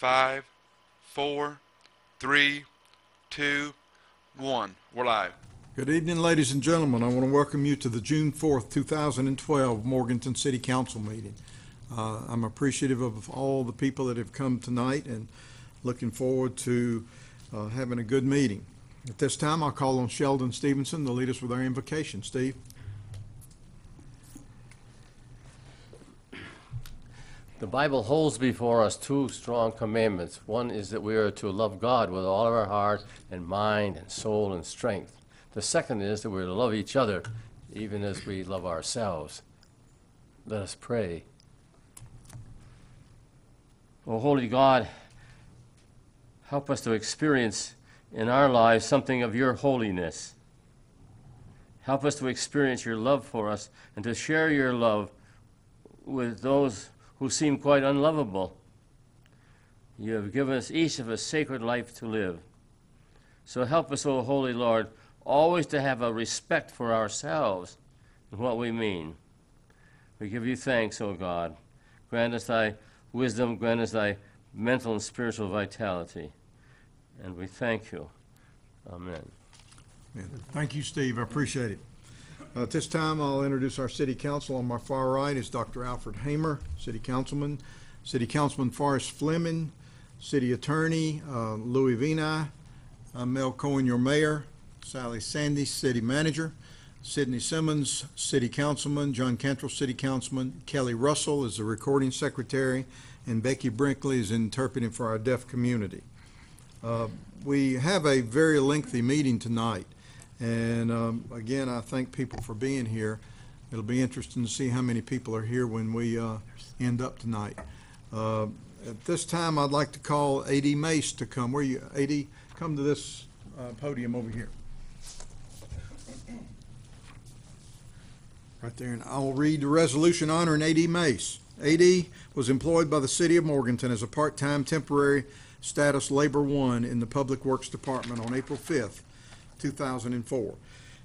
five, four, three, two, one. We're live. Good evening, ladies and gentlemen. I want to welcome you to the June 4th, 2012 Morganton City Council meeting. Uh, I'm appreciative of all the people that have come tonight and looking forward to uh, having a good meeting. At this time, I'll call on Sheldon Stevenson to lead us with our invocation. Steve? The Bible holds before us two strong commandments. One is that we are to love God with all of our heart and mind and soul and strength. The second is that we're to love each other even as we love ourselves. Let us pray. O holy God, help us to experience in our lives something of your holiness. Help us to experience your love for us and to share your love with those who seem quite unlovable. You have given us each of a sacred life to live. So help us, O Holy Lord, always to have a respect for ourselves and what we mean. We give you thanks, O God. Grant us thy wisdom, grant us thy mental and spiritual vitality. And we thank you. Amen. Thank you, Steve. I appreciate it. At this time, I'll introduce our city council. On my far right is Dr. Alfred Hamer, city councilman, city councilman Forrest Fleming, city attorney uh, Louis Vinay, uh, Mel Cohen, your mayor, Sally Sandy, city manager, Sidney Simmons, city councilman, John Cantrell, city councilman, Kelly Russell is the recording secretary, and Becky Brinkley is interpreting for our deaf community. Uh, We have a very lengthy meeting tonight. And um, again, I thank people for being here. It'll be interesting to see how many people are here when we uh, end up tonight. Uh, At this time, I'd like to call A.D. Mace to come. Where you, A.D., come to this uh, podium over here. Right there, and I'll read the resolution honoring A.D. Mace. A.D. was employed by the city of Morganton as a part-time temporary status labor one in the Public Works Department on April 5th, 2004,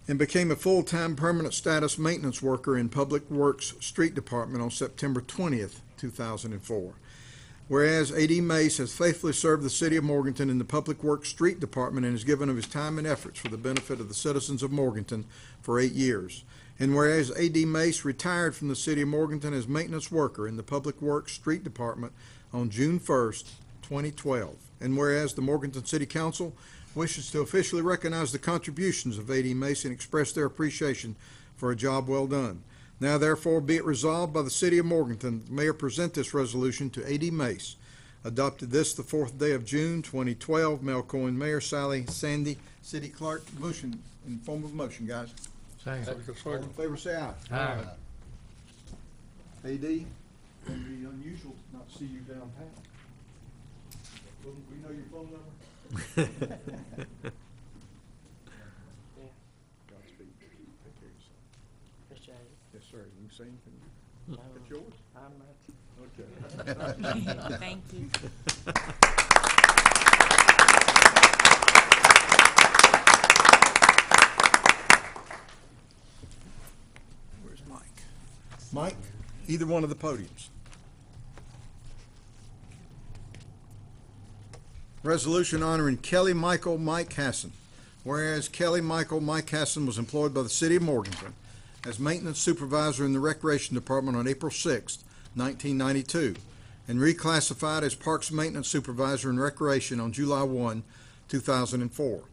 and became a full-time permanent status maintenance worker in Public Works Street Department on September 20th, 2004. Whereas A.D. Mace has faithfully served the city of Morganton in the Public Works Street Department and has given of his time and efforts for the benefit of the citizens of Morganton for eight years. And whereas A.D. Mace retired from the city of Morganton as maintenance worker in the Public Works Street Department on June 1st, 2012. And whereas the Morganton City Council wishes to officially recognize the contributions of A.D. Mace and express their appreciation for a job well done. Now therefore be it resolved by the City of Morganton, the mayor present this resolution to A.D. Mace. Adopted this the fourth day of June, 2012. Mel Cohen, Mayor, Sally Sandy, City Clerk. Motion, in form of motion, guys. All in favor, say aye. Aye. A.D., it'll be unusual to not see you downtown. We know your phone number? Godspeed. Take care of yourself. Appreciate it. Yes, sir. You can say anything. It's yours? I'm not. Okay. Thank you. Where's Mike? Mike, either one of the podiums. Resolution honoring Kelly Michael Mike Hassan. Whereas Kelly Michael Mike Hassan was employed by the city of Morganton as maintenance supervisor in the Recreation Department on April 6, nineteen ninety-two, and reclassified as Parks Maintenance Supervisor in Recreation on July 1, 2004.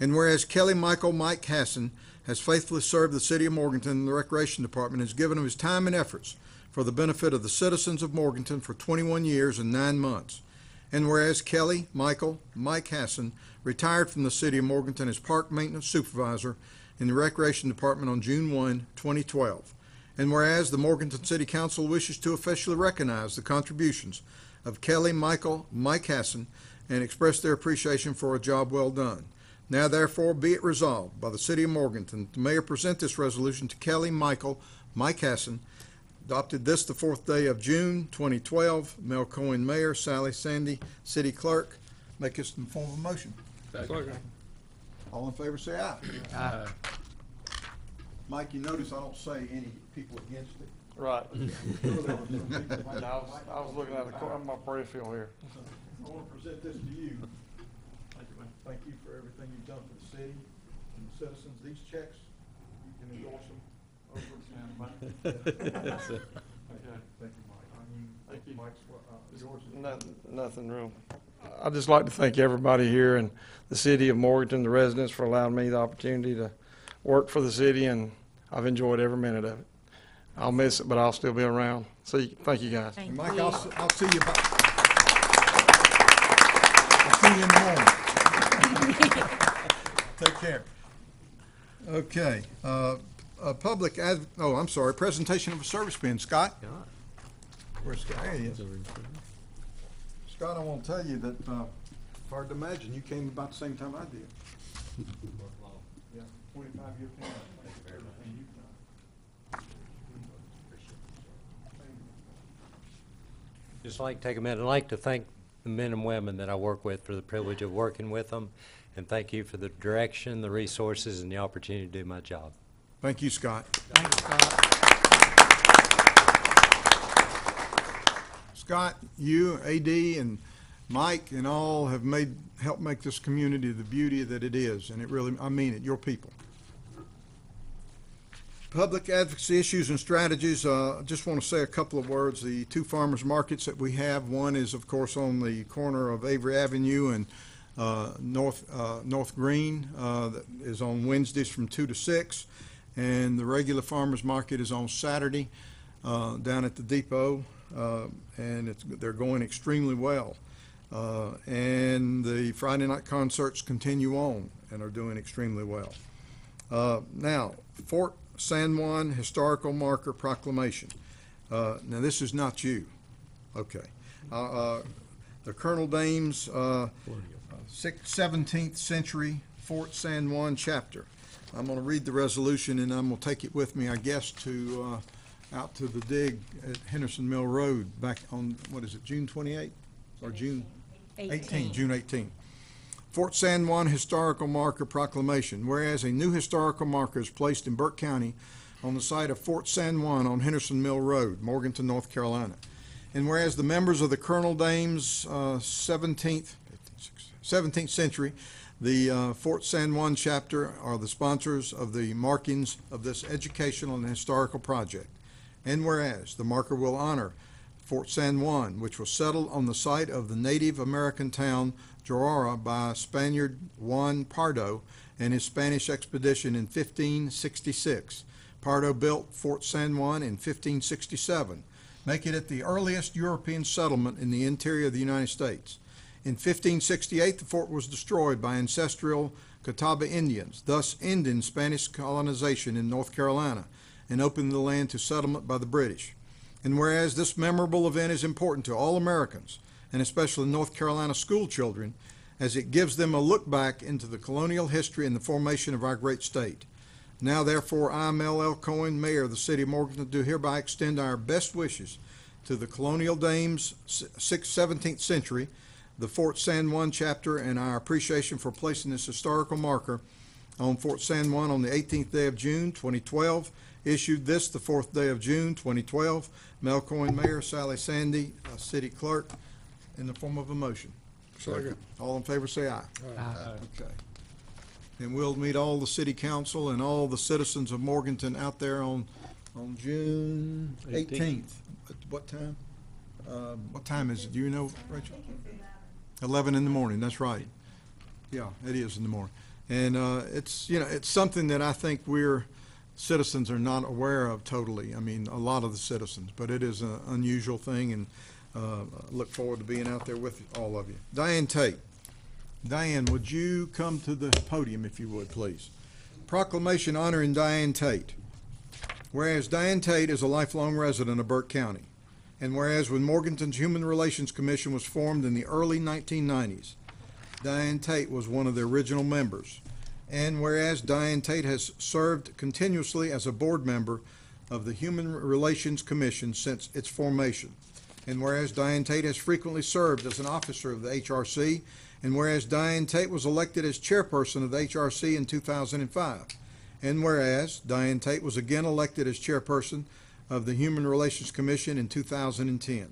And whereas Kelly Michael Mike Hassan has faithfully served the city of Morganton in the Recreation Department and has given of his time and efforts for the benefit of the citizens of Morganton for 21 years and nine months. And whereas Kelly Michael Mike Hassan retired from the city of Morganton as Park Maintenance Supervisor in the Recreation Department on June 1, 2012. And whereas the Morganton City Council wishes to officially recognize the contributions of Kelly Michael Mike Hassan and express their appreciation for a job well done. Now therefore be it resolved by the City of Morganton, the mayor present this resolution to Kelly Michael Mike Hassan, adopted this the fourth day of June 2012. Mel Cohen, Mayor, Sally Sandy, City Clerk. Make this in the form of a motion. All in favor, say aye. Aye. Mike, you notice I don't say any people against it. Right. I was, I was looking at the, cor- my peripheral here. I want to present this to you. Thank you, man. Thank you for everything you've done for the city and the citizens. These checks, you can endorse them Nothing, nothing real. I'd just like to thank everybody here and the city of Morganton, the residents, for allowing me the opportunity to work for the city, and I've enjoyed every minute of it. I'll miss it, but I'll still be around. See, thank you, guys. And Mike, I'll, s- I'll see you about. I'll see you in the morning. Take care. Okay, uh, a public ad, oh, I'm sorry, presentation of a service bin. Scott? Where's Scott? There he is. Scott, I want to tell you that, uh, hard to imagine, you came about the same time I did. Yeah, twenty-five year plan. Everything you've done. Just like to take a minute, I'd like to thank the men and women that I work with for the privilege of working with them, and thank you for the direction, the resources, and the opportunity to do my job. Thank you, Scott. Thank you, Scott, Scott, you, AD, and Mike, and all have made, helped make this community the beauty that it is, and it really, I mean it, your people. Public advocacy issues and strategies, uh, I just want to say a couple of words. The two farmers markets that we have, one is, of course, on the corner of Avery Avenue and uh, North, uh, North Green, uh, that is on Wednesdays from two to six. And the regular farmers market is on Saturday, uh, down at the depot, uh, and it's, they're going extremely well. Uh, and the Friday night concerts continue on and are doing extremely well. Uh, now, Fort San Juan Historical Marker Proclamation. Uh, now, this is not you. Okay. Uh, the Colonial Dames, uh, six- 17th century Fort San Juan chapter. I'm going to read the resolution and I'm going to take it with me, I guess, to, uh, out to the dig at Henderson Mill Road back on, what is it, June 28th? Or June? 18, June 18. Fort San Juan Historical Marker Proclamation. Whereas a new historical marker is placed in Burke County on the site of Fort San Juan on Henderson Mill Road, Morganton, North Carolina. And whereas the members of the Colonial Dames uh, 17th, 17th century, the uh, Fort San Juan chapter are the sponsors of the markings of this educational and historical project. And whereas the marker will honor Fort San Juan, which was settled on the site of the Native American town Joara by Spaniard Juan Pardo and his Spanish expedition in 1566. Pardo built Fort San Juan in 1567, making it the earliest European settlement in the interior of the United States. In 1568, the fort was destroyed by ancestral Catawba Indians, thus ending Spanish colonization in North Carolina and opening the land to settlement by the British. And whereas this memorable event is important to all Americans, and especially North Carolina school children, as it gives them a look back into the colonial history and the formation of our great state. Now therefore, I, Mel L. Cohen, Mayor of the City of Morganton, do hereby extend our best wishes to the colonial dames, sixth, seventeenth century, the Fort San Juan chapter, and our appreciation for placing this historical marker on Fort San Juan on the 18th day of June, 2012. Issued this the fourth day of June, 2012. Mel Cohen, Mayor, Sally Sandy, uh, City Clerk, in the form of a motion. Second. All in favor, say aye. Aye. Okay. And we'll meet all the city council and all the citizens of Morganton out there on, on June eighteenth. At what time? Uh, what time is it? Do you know, Rachel? Eleven in the morning, that's right. Yeah, it is in the morning. And, uh, it's, you know, it's something that I think we're, citizens are not aware of totally. I mean, a lot of the citizens, but it is an unusual thing and, uh, I look forward to being out there with all of you. Diane Tate. Diane, would you come to the podium if you would, please? Proclamation honoring Diane Tate. Whereas Diane Tate is a lifelong resident of Burke County, and whereas when Morganton's Human Relations Commission was formed in the early 1990s, Diane Tate was one of the original members. And whereas Diane Tate has served continuously as a board member of the Human Relations Commission since its formation. And whereas Diane Tate has frequently served as an officer of the HRC, and whereas Diane Tate was elected as chairperson of the HRC in 2005, and whereas Diane Tate was again elected as chairperson of the Human Relations Commission in 2010,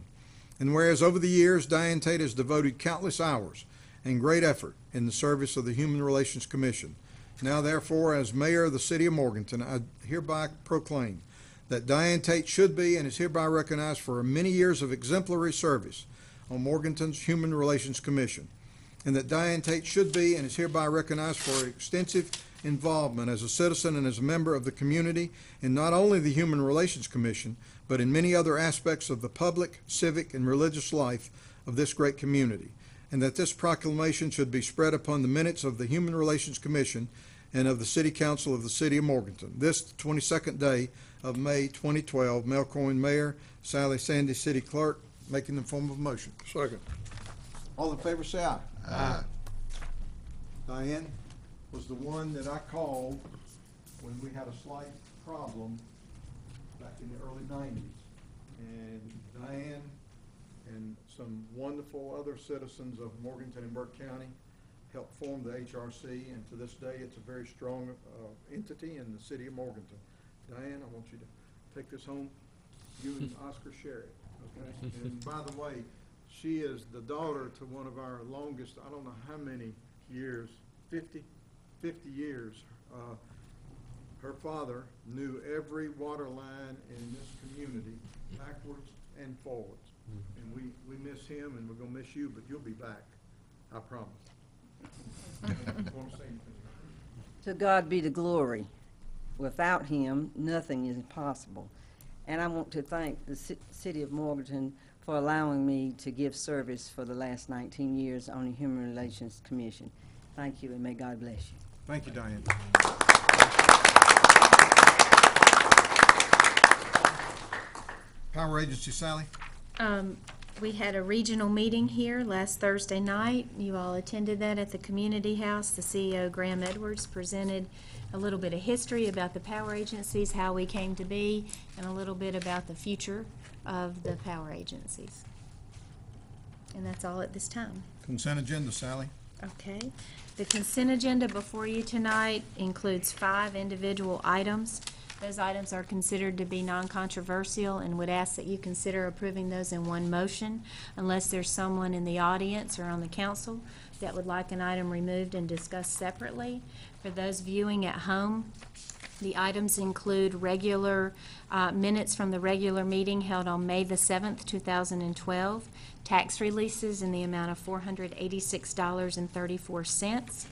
And whereas over the years, Diane Tate has devoted countless hours and great effort in the service of the Human Relations Commission. Now therefore, as mayor of the city of Morganton, I hereby proclaim that Diane Tate should be and is hereby recognized for her many years of exemplary service on Morganton's Human Relations Commission, and that Diane Tate should be and is hereby recognized for her extensive involvement as a citizen and as a member of the community in not only the Human Relations Commission, but in many other aspects of the public, civic, and religious life of this great community, and that this proclamation should be spread upon the minutes of the Human Relations Commission and of the City Council of the City of Morganton. This, 22nd day of May 2012, Mel Cohen, Mayor, Sally Sandy, City Clerk, making the form of motion. Second. All in favor, say aye. Aye. Diane was the one that I called when we had a slight problem back in the early nineties. And Diane and some wonderful other citizens of Morganton and Burke County helped form the HRC, and to this day, it's a very strong uh, entity in the city of Morganton. Diane, I want you to take this home, you and Oscar share it, okay? And by the way, she is the daughter to one of our longest, I don't know how many years, 50, 50 years. Uh, Her father knew every water line in this community backwards and forwards. And we, we miss him and we're gonna miss you, but you'll be back, I promise. Want to say anything? To God be the glory. Without him, nothing is possible. And I want to thank the ci- city of Morganton for allowing me to give service for the last 19 years on the Human Relations Commission. Thank you, and may God bless you. Thank you, Diane. Power Agency, Sally? Um, we had a regional meeting here last Thursday night. You all attended that at the Community House. The CEO, Graham Edwards, presented a little bit of history about the power agencies, how we came to be, and a little bit about the future of the power agencies. And that's all at this time. Consent agenda, Sally? Okay. The consent agenda before you tonight includes five individual items. Those items are considered to be non-controversial and would ask that you consider approving those in one motion unless there's someone in the audience or on the council that would like an item removed and discussed separately. For those viewing at home, the items include regular, uh, minutes from the regular meeting held on May the seventh, two thousand and twelve, tax releases in the amount of $486.34,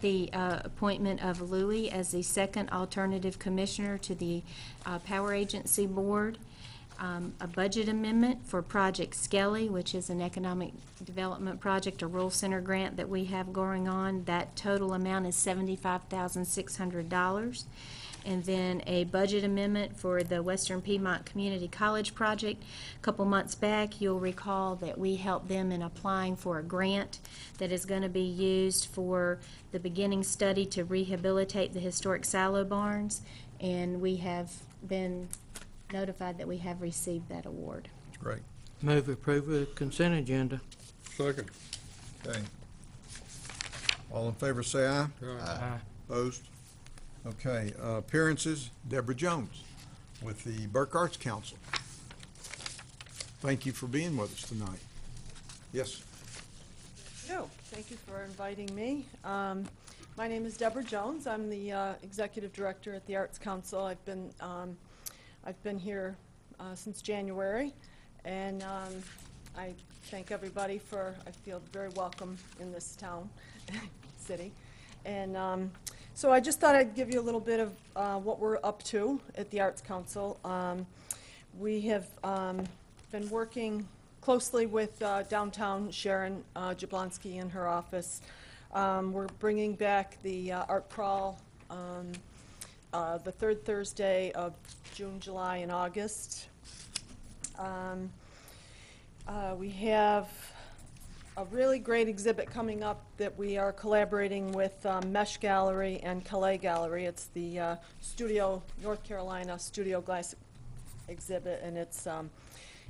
the uh, appointment of Louie as the second alternative commissioner to the uh, Power Agency Board, um, a budget amendment for Project Skelly, which is an economic development project, a rural center grant that we have going on. That total amount is $75,600. And then a budget amendment for the Western Piedmont Community College project. A Couple months back, you'll recall that we helped them in applying for a grant that is gonna be used for the beginning study to rehabilitate the historic silo barns. And we have been notified that we have received that award. Great. Move approval of consent agenda. Second. Okay. All in favor, say aye. Aye. Opposed? Okay, uh, appearances, Deborah Jones with the Burke Arts Council. Thank you for being with us tonight. Yes, No, thank you for inviting me. Um, My name is Deborah Jones. I'm the uh, Executive Director at the Arts Council. I've been, um, I've been here uh, since January, and um, I thank everybody for, I feel very welcome in this town, city. And um, so I just thought I'd give you a little bit of uh, what we're up to at the Arts Council. Um, We have um, been working closely with uh, downtown Sharon uh, Jablonski in her office. Um, We're bringing back the uh, art crawl um, uh, the third Thursday of June, July, and August. Um, uh, We have a really great exhibit coming up that we are collaborating with um, Mesh Gallery and Calais Gallery. It's the uh, Studio, North Carolina Studio Glass exhibit, and it's, um,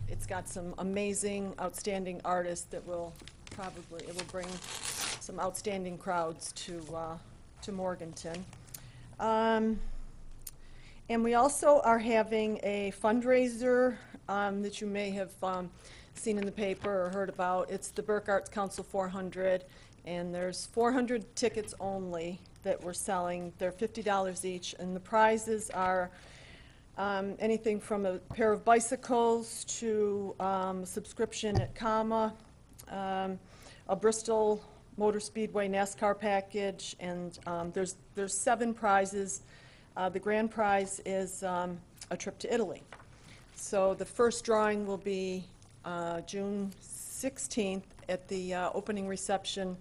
it's got some amazing, outstanding artists that will probably, it will bring some outstanding crowds to, uh, to Morganton. Um, and we also are having a fundraiser um, that you may have um, seen in the paper or heard about. It's the Burke Arts Council 400, and there's 400 tickets only that we're selling. They're $50 each, and the prizes are um, anything from a pair of bicycles to um, subscription at CoMMA, um, a Bristol Motor Speedway NASCAR package, and um, there's, there's seven prizes. Uh, The grand prize is um, a trip to Italy. So the first drawing will be uh, June 16th at the uh, opening reception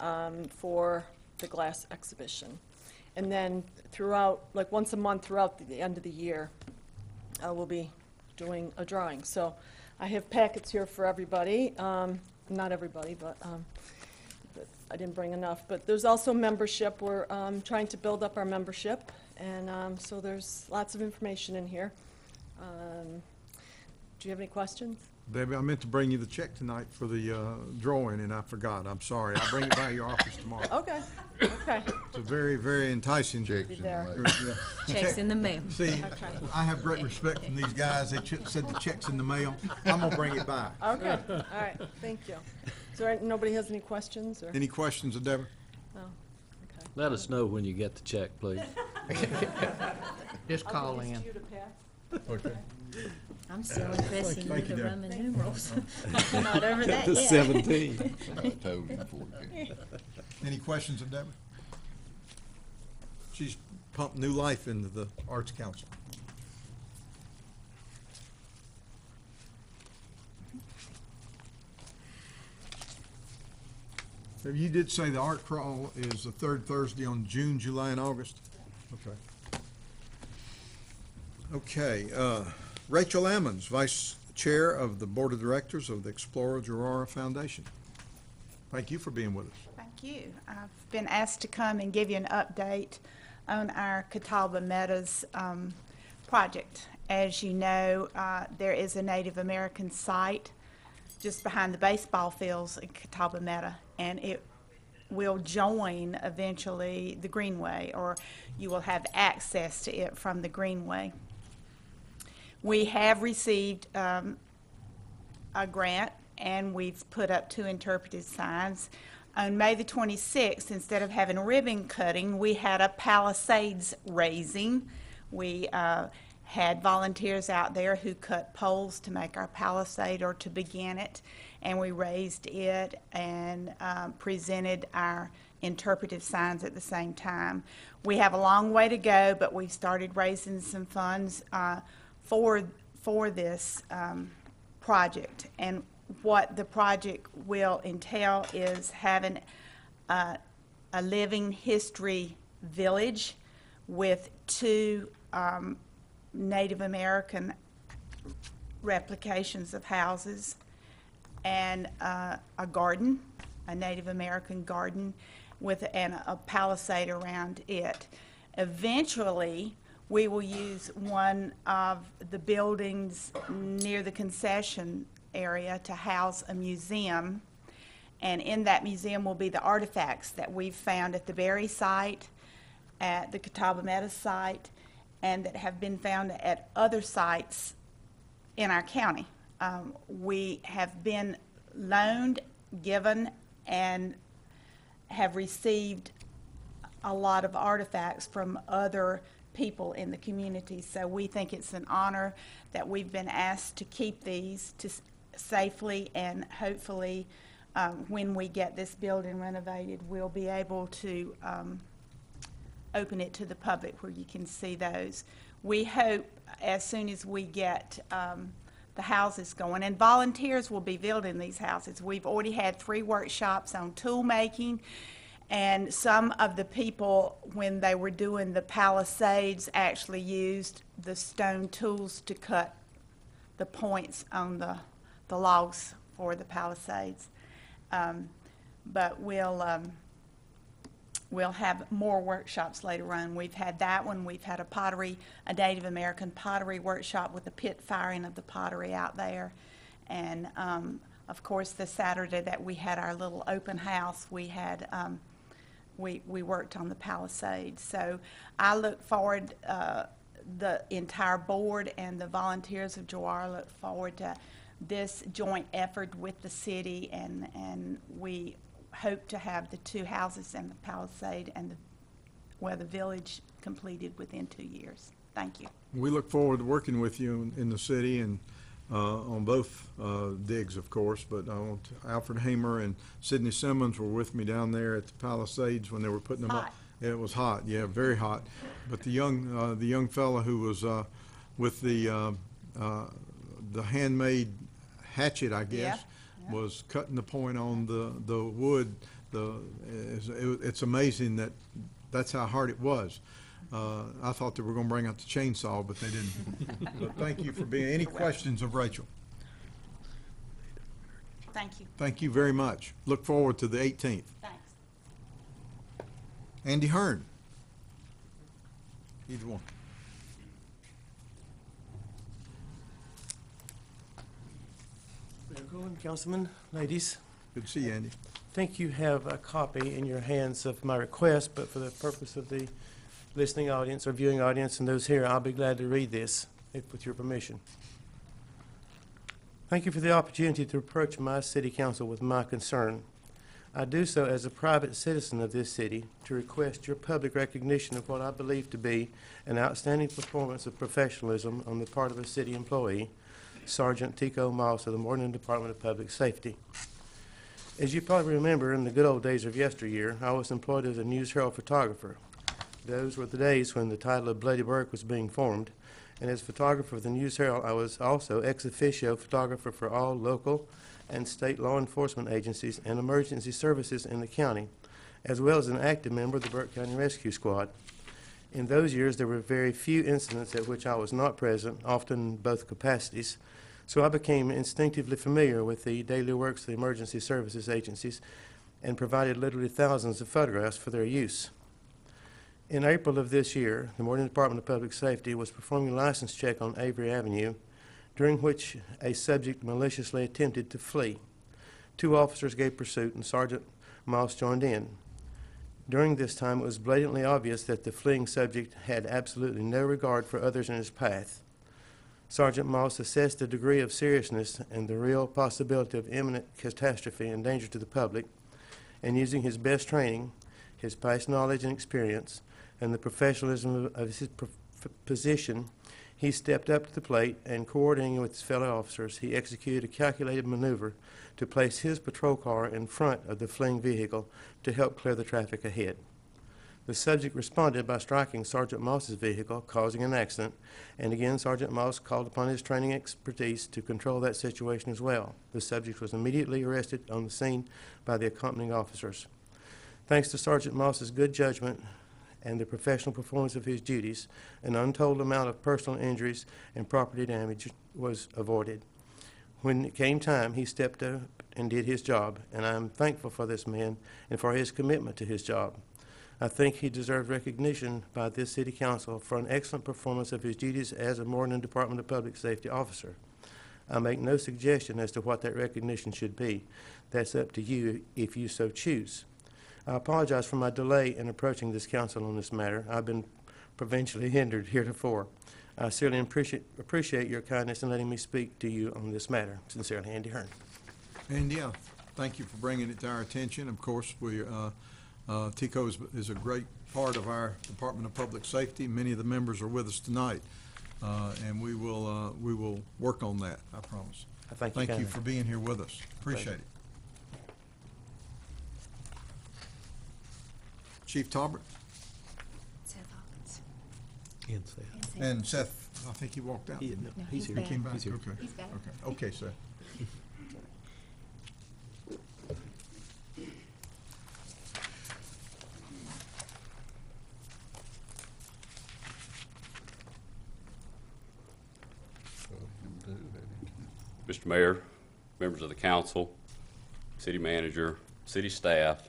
um, for the glass exhibition. And then throughout, like once a month throughout the end of the year, uh, we'll be doing a drawing. So I have packets here for everybody, um, not everybody, but um, I didn't bring enough. But there's also membership. We're um, trying to build up our membership, and um, so there's lots of information in here. Um, Do you have any questions? Debbie, I meant to bring you the check tonight for the uh, drawing, and I forgot. I'm sorry. I'll bring it by your office tomorrow. Okay, okay. It's a very, very enticing. Be there. Yeah. Checks in the mail. See, I have great respect from these guys. They ch- said the check's in the mail. I'm gonna bring it by. Okay, all right, thank you. Is there, nobody has any questions, or? Any questions of Deborah? No, okay. Let us know when you get the check, please. Just call in. you to pass. Okay. I'm still impressed you Thank you, the Darren. Roman numerals. Not over that The yet. seventeen. Any questions of Deborah? She's pumped new life into the Arts Council. So You did say the art crawl is the third Thursday on June, July, and August? Okay. Okay, uh, Rachel Ammons, Vice Chair of the Board of Directors of the Exploring Joara Foundation. Thank you for being with us. Thank you. I've been asked to come and give you an update on our Catawba Meadows um, project. As you know, uh, there is a Native American site just behind the baseball fields in Catawba Meadow, and it will join eventually the Greenway, or you will have access to it from the Greenway. We have received um, a grant, and we've put up two interpretive signs. On May the 26th, instead of having ribbon cutting, we had a palisades raising. We uh, had volunteers out there who cut poles to make our palisade or to begin it, and we raised it and um, presented our interpretive signs at the same time. We have a long way to go, but we've started raising some funds uh, for for this um, project. And what the project will entail is having uh, a living history village with two um, Native American replications of houses and uh, a garden, a Native American garden with and a palisade around it. Eventually, we will use one of the buildings near the concession area to house a museum. And in that museum will be the artifacts that we've found at the Berry site, at the Catawba Meadows site, and that have been found at other sites in our county. Um, we have been loaned, given, and have received a lot of artifacts from other people in the community. So we think it's an honor that we've been asked to keep these to safely and hopefully, um, when we get this building renovated, we'll be able to, um, open it to the public where you can see those. We hope as soon as we get um, the houses going, and volunteers will be building these houses. We've already had three workshops on tool making, and some of the people, when they were doing the palisades, actually used the stone tools to cut the points on the, the logs for the palisades. Um, But we'll, um, We'll have more workshops later on. We've had that one. We've had a pottery, a Native American pottery workshop with the pit firing of the pottery out there. And, um, of course, the Saturday that we had our little open house, we had, um, we, we worked on the Palisades. So I look forward, uh, the entire board and the volunteers of Joara look forward to this joint effort with the city, and, and we hope to have the two houses and the Palisade and the, well, the village completed within two years. Thank you. We look forward to working with you in- in the city and on both uh, digs, of course, but I want Alfred Hamer and Sidney Simmons were with me down there at the Palisades when they were putting them up. Hot. It was hot, yeah, very hot. But the young, uh, the young fella who was uh, with the, uh, uh, the handmade hatchet, I guess, yeah. was cutting the point on the, the wood. The, it's- it- it's amazing that, that's how hard it was. Uh, I thought they were gonna bring out the chainsaw, but they didn't. But thank you for being, any questions of Rachel? Thank you. Thank you very much. Look forward to the eighteenth. Thanks. Andy Hearn. Either one. Mayor Cohen, Councilman, ladies, Good to see you, Andy. I think you have a copy in your hands of my request, but for the purpose of the listening audience or viewing audience and those here, I'll be glad to read this, if with your permission. Thank you for the opportunity to approach my city council with my concern. I do so as a private citizen of this city to request your public recognition of what I believe to be an outstanding performance of professionalism on the part of a city employee, Sergeant Tico Moss of the Morgan Department of Public Safety. As you probably remember, in the good old days of yesteryear, I was employed as a News Herald photographer. Those were the days when the title of Bloody Burke was being formed, and as photographer of the News Herald, I was also ex officio photographer for all local and state law enforcement agencies and emergency services in the county, as well as an active member of the Burke County Rescue Squad. In those years, there were very few incidents at which I was not present, often in both capacities, so I became instinctively familiar with the daily works of the emergency services agencies and provided literally thousands of photographs for their use. In April of this year, the Morgan Department of Public Safety was performing a license check on Avery Avenue, during which a subject maliciously attempted to flee. Two officers gave pursuit, and Sergeant Moss joined in. During this time, it was blatantly obvious that the fleeing subject had absolutely no regard for others in his path. Sergeant Moss assessed the degree of seriousness and the real possibility of imminent catastrophe and danger to the public, and using his best training, his past knowledge and experience, and the professionalism of- his position, he stepped up to the plate and coordinating with his fellow officers, he executed a calculated maneuver to place his patrol car in front of the fleeing vehicle to help clear the traffic ahead. The subject responded by striking Sergeant Moss's vehicle, causing an accident, and again Sergeant Moss called upon his training expertise to control that situation as well. The subject was immediately arrested on the scene by the accompanying officers. Thanks to Sergeant Moss's good judgment and the professional performance of his duties, an untold amount of personal injuries and property damage was avoided. When it came time, he stepped up and did his job, and I am thankful for this man and for his commitment to his job. I think he deserves recognition by this city council for an excellent performance of his duties as a Morgan Department of Public Safety officer. I make no suggestion as to what that recognition should be. That's up to you if you so choose. I apologize for my delay in approaching this council on this matter. I've been provincially hindered heretofore. I sincerely appreciate, appreciate your kindness in letting me speak to you on this matter. Sincerely, Andy Hearn. And yeah, thank you for bringing it to our attention. Of course, we, uh, uh, TICO is, is a great part of our Department of Public Safety. Many of the members are with us tonight, uh, and we will, uh, we will work on that, I promise. I thank you Thank you kindly. for being here with us. Appreciate it. Chief Talbert Seth Hawkins. Can't say it. And Seth- and Seth, I think he walked out. He- no, No, he's he's here. He came back, He's here. okay. He's back. Okay, okay, Seth. Mr. Mayor, members of the council, city manager, city staff,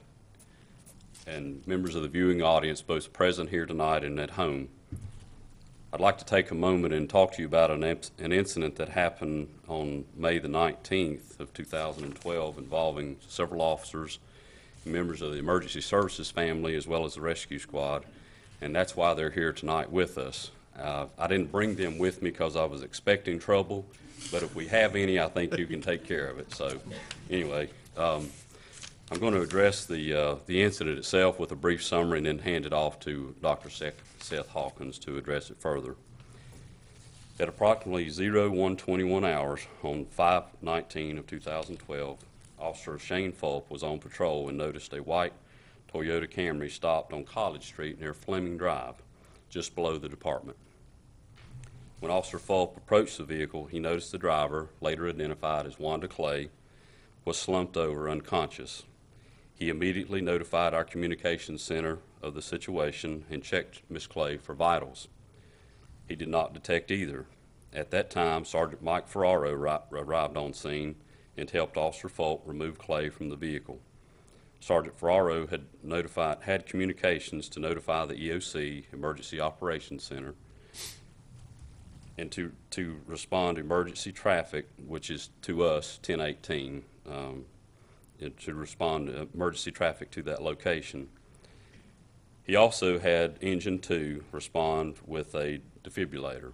and members of the viewing audience, both present here tonight and at home. I'd like to take a moment and talk to you about an, an incident that happened on May the 19th of 2012 involving several officers, members of the emergency services family, as well as the rescue squad, and that's why they're here tonight with us. Uh, I didn't bring them with me because I was expecting trouble. but if we have any, I think you can take care of it. So, anyway, um, I'm going to address the, uh, the incident itself with a brief summary and then hand it off to Dr. Seth Hawkins to address it further. At approximately 0121 hours on 5/19 of 2012, Officer Shane Fulp was on patrol and noticed a white Toyota Camry stopped on College Street near Fleming Drive, just below the department. When Officer Fulp approached the vehicle, he noticed the driver, later identified as Wanda Clay, was slumped over unconscious. He immediately notified our communications center of the situation and checked Miss Clay for vitals. He did not detect either. At that time, Sergeant Mike Ferraro arrived on scene and helped Officer Fulp remove Clay from the vehicle. Sergeant Ferraro had notified, had communications to notify the EOC, Emergency Operations Center, and to, to respond to emergency traffic, which is to us 1018, um, and to respond to emergency traffic to that location. He also had Engine 2 respond with a defibrillator.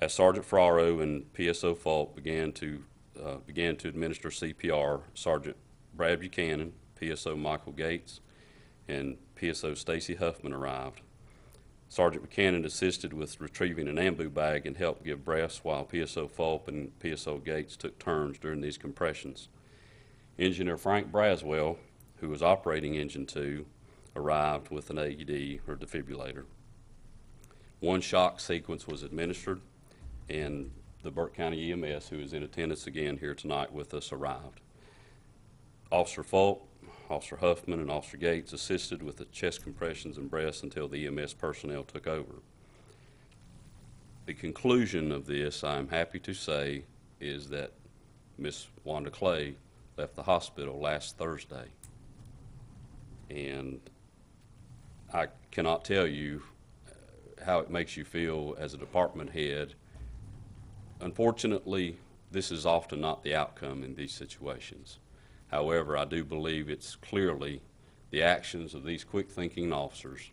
As Sergeant Ferraro and PSO Falk began to, uh, began to administer CPR, Sergeant Brad Buchanan, PSO Michael Gates, and PSO Stacy Huffman arrived. Sergeant Buchanan assisted with retrieving an ambu bag and helped give breaths while PSO Fulp and PSO Gates took turns during these compressions. Engineer Frank Braswell, who was operating Engine 2, arrived with an AED or defibrillator. One shock sequence was administered, and the Burke County EMS, who is in attendance again here tonight with us, arrived. Officer Fulp, Officer Huffman, and Officer Gates assisted with the chest compressions and breaths until the EMS personnel took over. The conclusion of this, I am happy to say, is that Miss Wanda Clay left the hospital last Thursday. And I cannot tell you uh, how it makes you feel as a department head. Unfortunately, this is often not the outcome in these situations. However, I do believe it's clearly the actions of these quick-thinking officers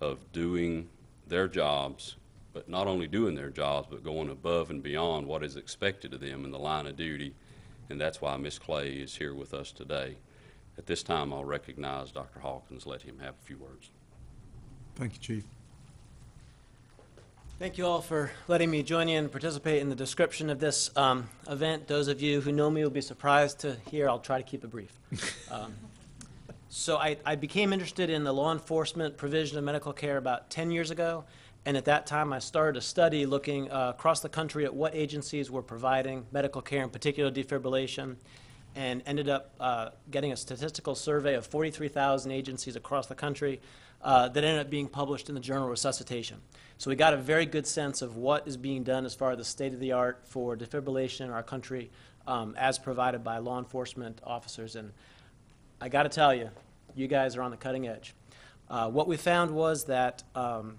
of doing their jobs, but not only doing their jobs, but going above and beyond what is expected of them in the line of duty. And that's why Miss Clay is here with us today. At this time, I'll recognize Dr. Hawkins, let him have a few words. Thank you, Chief. Thank you all for letting me join you and participate in the description of this um, event. Those of you who know me will be surprised to hear. I'll try to keep it brief. Um, so I, I became interested in the law enforcement provision of medical care about 10 years ago, and at that time I started a study looking uh, across the country at what agencies were providing medical care, in particular defibrillation, and ended up uh, getting a statistical survey of 43,000 agencies across the country uh, that ended up being published in the journal Resuscitation. So we got a very good sense of what is being done as far as the state of the art for defibrillation in our country um, as provided by law enforcement officers. And I got to tell you, you guys are on the cutting edge. Uh, what we found was that um,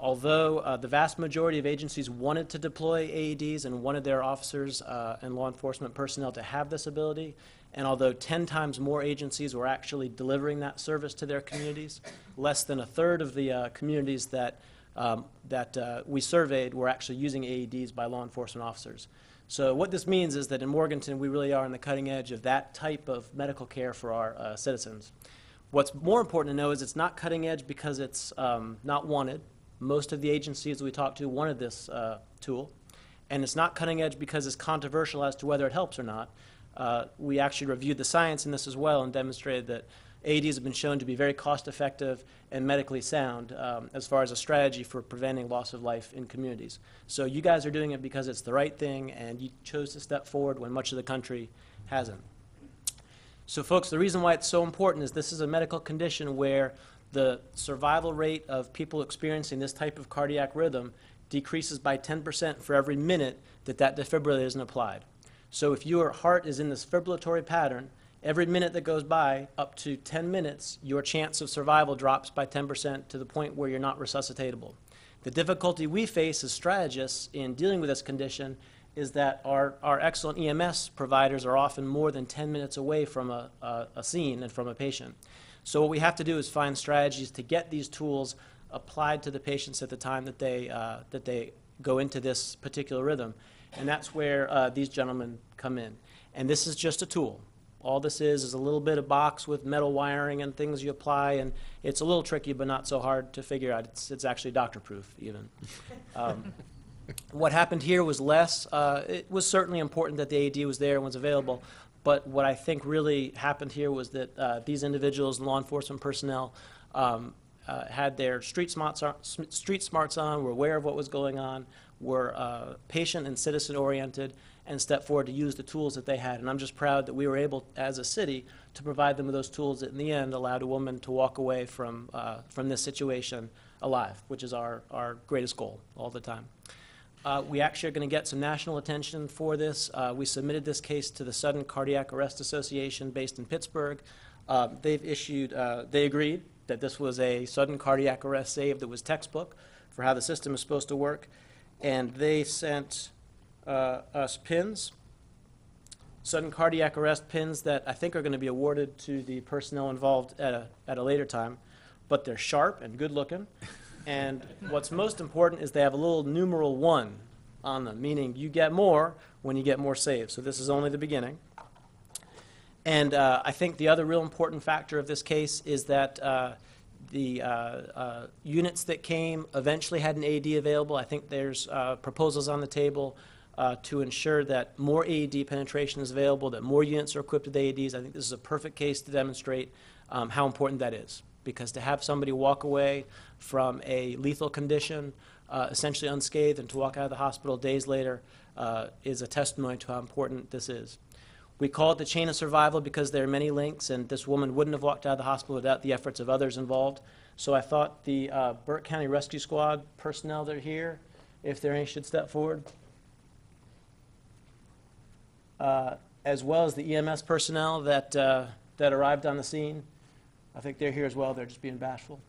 although uh, the vast majority of agencies wanted to deploy AEDs and wanted their officers uh, and law enforcement personnel to have this ability, and although 10 times more agencies were actually delivering that service to their communities, less than a third of the uh, communities that um, that uh, we surveyed were actually using AEDs by law enforcement officers. So what this means is that in Morganton, we really are on the cutting edge of that type of medical care for our uh, citizens. What's more important to know is it's not cutting edge because it's um, not wanted. Most of the agencies we talked to wanted this uh, tool. And it's not cutting edge because it's controversial as to whether it helps or not. Uh, we actually reviewed the science in this as well and demonstrated that AEDs have been shown to be very cost-effective and medically sound um, as far as a strategy for preventing loss of life in communities. So you guys are doing it because it's the right thing, and you chose to step forward when much of the country hasn't. So folks, the reason why it's so important is this is a medical condition where the survival rate of people experiencing this type of cardiac rhythm decreases by 10% for every minute that that defibrillator isn't applied. So if your heart is in this fibrillatory pattern, every minute that goes by, up to 10 minutes, your chance of survival drops by 10% to the point where you're not resuscitatable. The difficulty we face as strategists in dealing with this condition is that our, our excellent EMS providers are often more than 10 minutes away from a, a, a scene and from a patient. So what we have to do is find strategies to get these tools applied to the patients at the time that they, uh, that they go into this particular rhythm. And that's where uh, these gentlemen come in. And this is just a tool. All this is is a little bit of box with metal wiring and things you apply, and it's a little tricky, but not so hard to figure out. It's, it's actually doctor-proof, even. Um, what happened here was less. Uh, it was certainly important that the AD was there and was available, but what I think really happened here was that uh, these individuals, law enforcement personnel, um, uh, had their street smarts, on, street smarts on, were aware of what was going on, were uh, patient and citizen oriented, and stepped forward to use the tools that they had. And I'm just proud that we were able, as a city, to provide them with those tools that in the end allowed a woman to walk away from, uh, from this situation alive, which is our, our greatest goal all the time. Uh, we actually are going to get some national attention for this. Uh, we submitted this case to the Sudden Cardiac Arrest Association based in Pittsburgh. Uh, they've issued, uh, they agreed that this was a sudden cardiac arrest save that was textbook for how the system is supposed to work. And they sent uh, us pins, sudden cardiac arrest pins that I think are going to be awarded to the personnel involved at a, at a later time. But they're sharp and good looking. And what's most important is they have a little numeral one on them, meaning you get more when you get more saves. So this is only the beginning. And uh, I think the other real important factor of this case is that uh, the uh, uh units that came eventually had an AD available. I think there's uh, proposals on the table uh, to ensure that more AED penetration is available, that more units are equipped with AEDs. I think this is a perfect case to demonstrate um, how important that is. Because to have somebody walk away from a lethal condition, essentially unscathed, and to walk out of the hospital days later is a testimony to how important this is. We call it the chain of survival because there are many links, and this woman wouldn't have walked out of the hospital without the efforts of others involved. So I thought the uh, Burke County Rescue Squad personnel that are here, if there any, should step forward. Uh, as well as the EMS personnel that, uh, that arrived on the scene. I think they're here as well. They're just being bashful.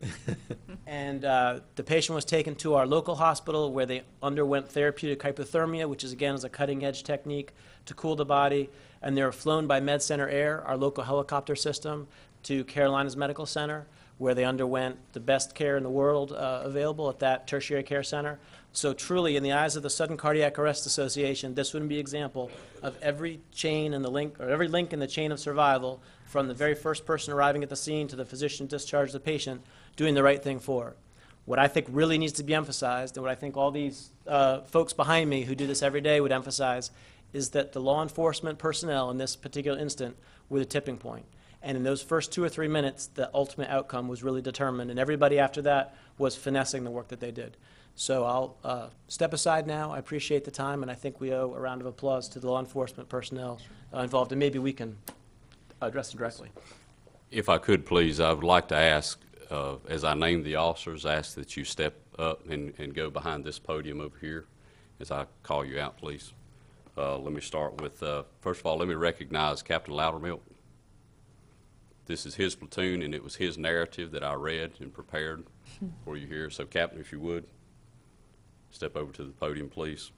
and uh, the patient was taken to our local hospital where they underwent therapeutic hypothermia, which is again is a cutting edge technique to cool the body. And they were flown by Med Center Air, our local helicopter system, to Carolinas Medical Center, where they underwent the best care in the world uh, available at that tertiary care center. So truly, in the eyes of the Sudden Cardiac Arrest Association, this would be an example of every chain in the link, or every link in the chain of survival, from the very first person arriving at the scene to the physician discharged the patient, doing the right thing for. What I think really needs to be emphasized, and what I think all these uh, folks behind me who do this every day would emphasize, is that the law enforcement personnel in this particular instant were the tipping point. And in those first two or three minutes, the ultimate outcome was really determined, and everybody after that was finessing the work that they did. So I'll uh, step aside now. I appreciate the time, and I think we owe a round of applause to the law enforcement personnel uh, involved, and maybe we can address directly. If I could, please, I would like to ask uh, as I name the officers, ask that you step up and, and go behind this podium over here as I call you out, please. Uh, let me start with, uh, first of all, let me recognize Captain Loudermilk. This is his platoon, and it was his narrative that I read and prepared for you here. So, Captain, if you would, step over to the podium, please.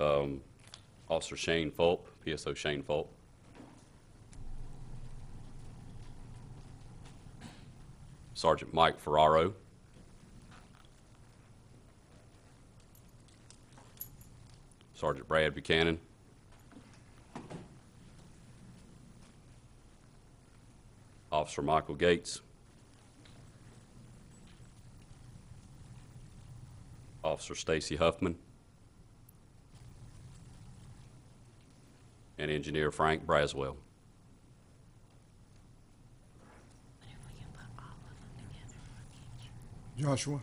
Um, Officer Shane Fulp, PSO Shane Fulp. Sergeant Mike Ferraro. Sergeant Brad Buchanan. Officer Michael Gates. Officer Stacy Huffman. And Engineer Frank Braswell. Joshua,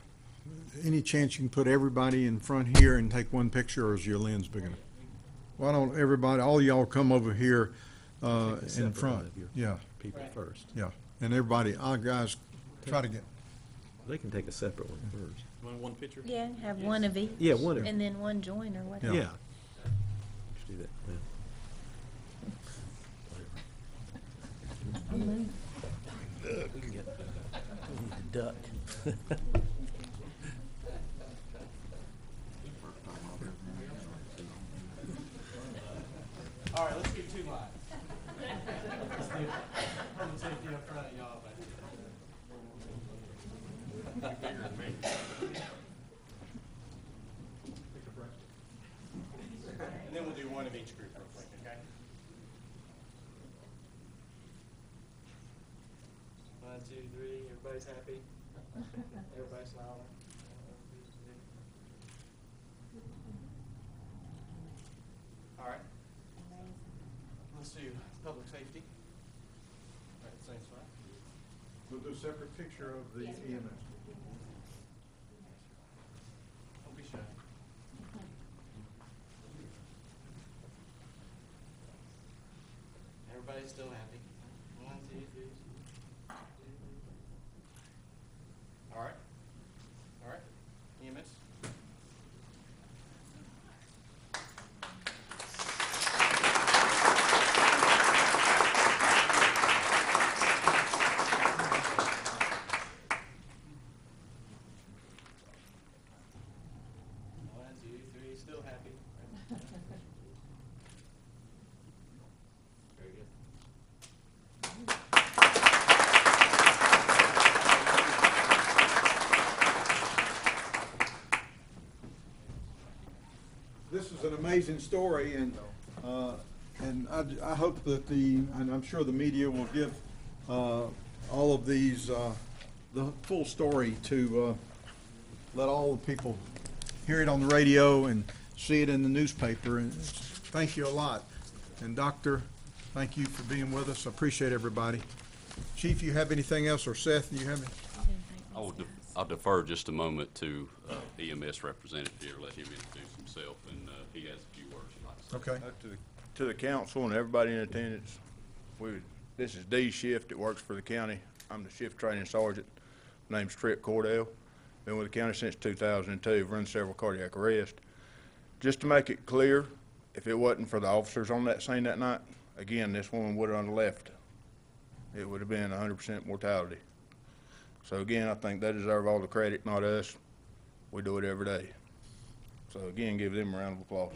any chance you can put everybody in front here and take one picture, or is your lens big enough? Why don't everybody, all y'all come over here uh, Take a in separate front? one of your Yeah, People first. yeah. And everybody, our guys, try to get, They can take a separate one first. Want one picture? Yeah, have one of each. Yeah, one of- And then one join or whatever. Yeah. Just do that, yeah. I'll. Duck. All right, let's do two lines. Let's do public safety up front, y'all. You're bigger than me. And then we'll do one of each group real quick, okay? One, two, three, everybody's happy? Everybody smiling? All right. Let's do public safety. Right, same spot. We'll do a separate picture of the EMS. Don't be shy. Everybody's still happy. One, two, three. All right. All right. EMS. One, two, three, still happy. Very good. This is an amazing story, and, uh, and I, I hope that the, and I'm sure the media will give, uh, all of these, uh, the full story to, uh, let all the people hear it on the radio and see it in the newspaper, and thank you a lot. And Doctor, thank you for being with us, I appreciate everybody. Chief, you have anything else, or Seth, do you have any? I will, def- I'll defer just a moment to uh, EMS representative here, let him introduce himself, and a few words he'd like to say. Okay. Uh, To the, to the council and everybody in attendance, we, this is D shift, it works for the county. I'm the shift training sergeant. My Name's Trip Cordell. Been with the county since two thousand and two, run several cardiac arrests. Just to make it clear, if it wasn't for the officers on that scene that night, again, this woman would have left. It would have been hundred percent mortality. So again, I think they deserve all the credit, not us. We do it every day. So again, give them a round of applause.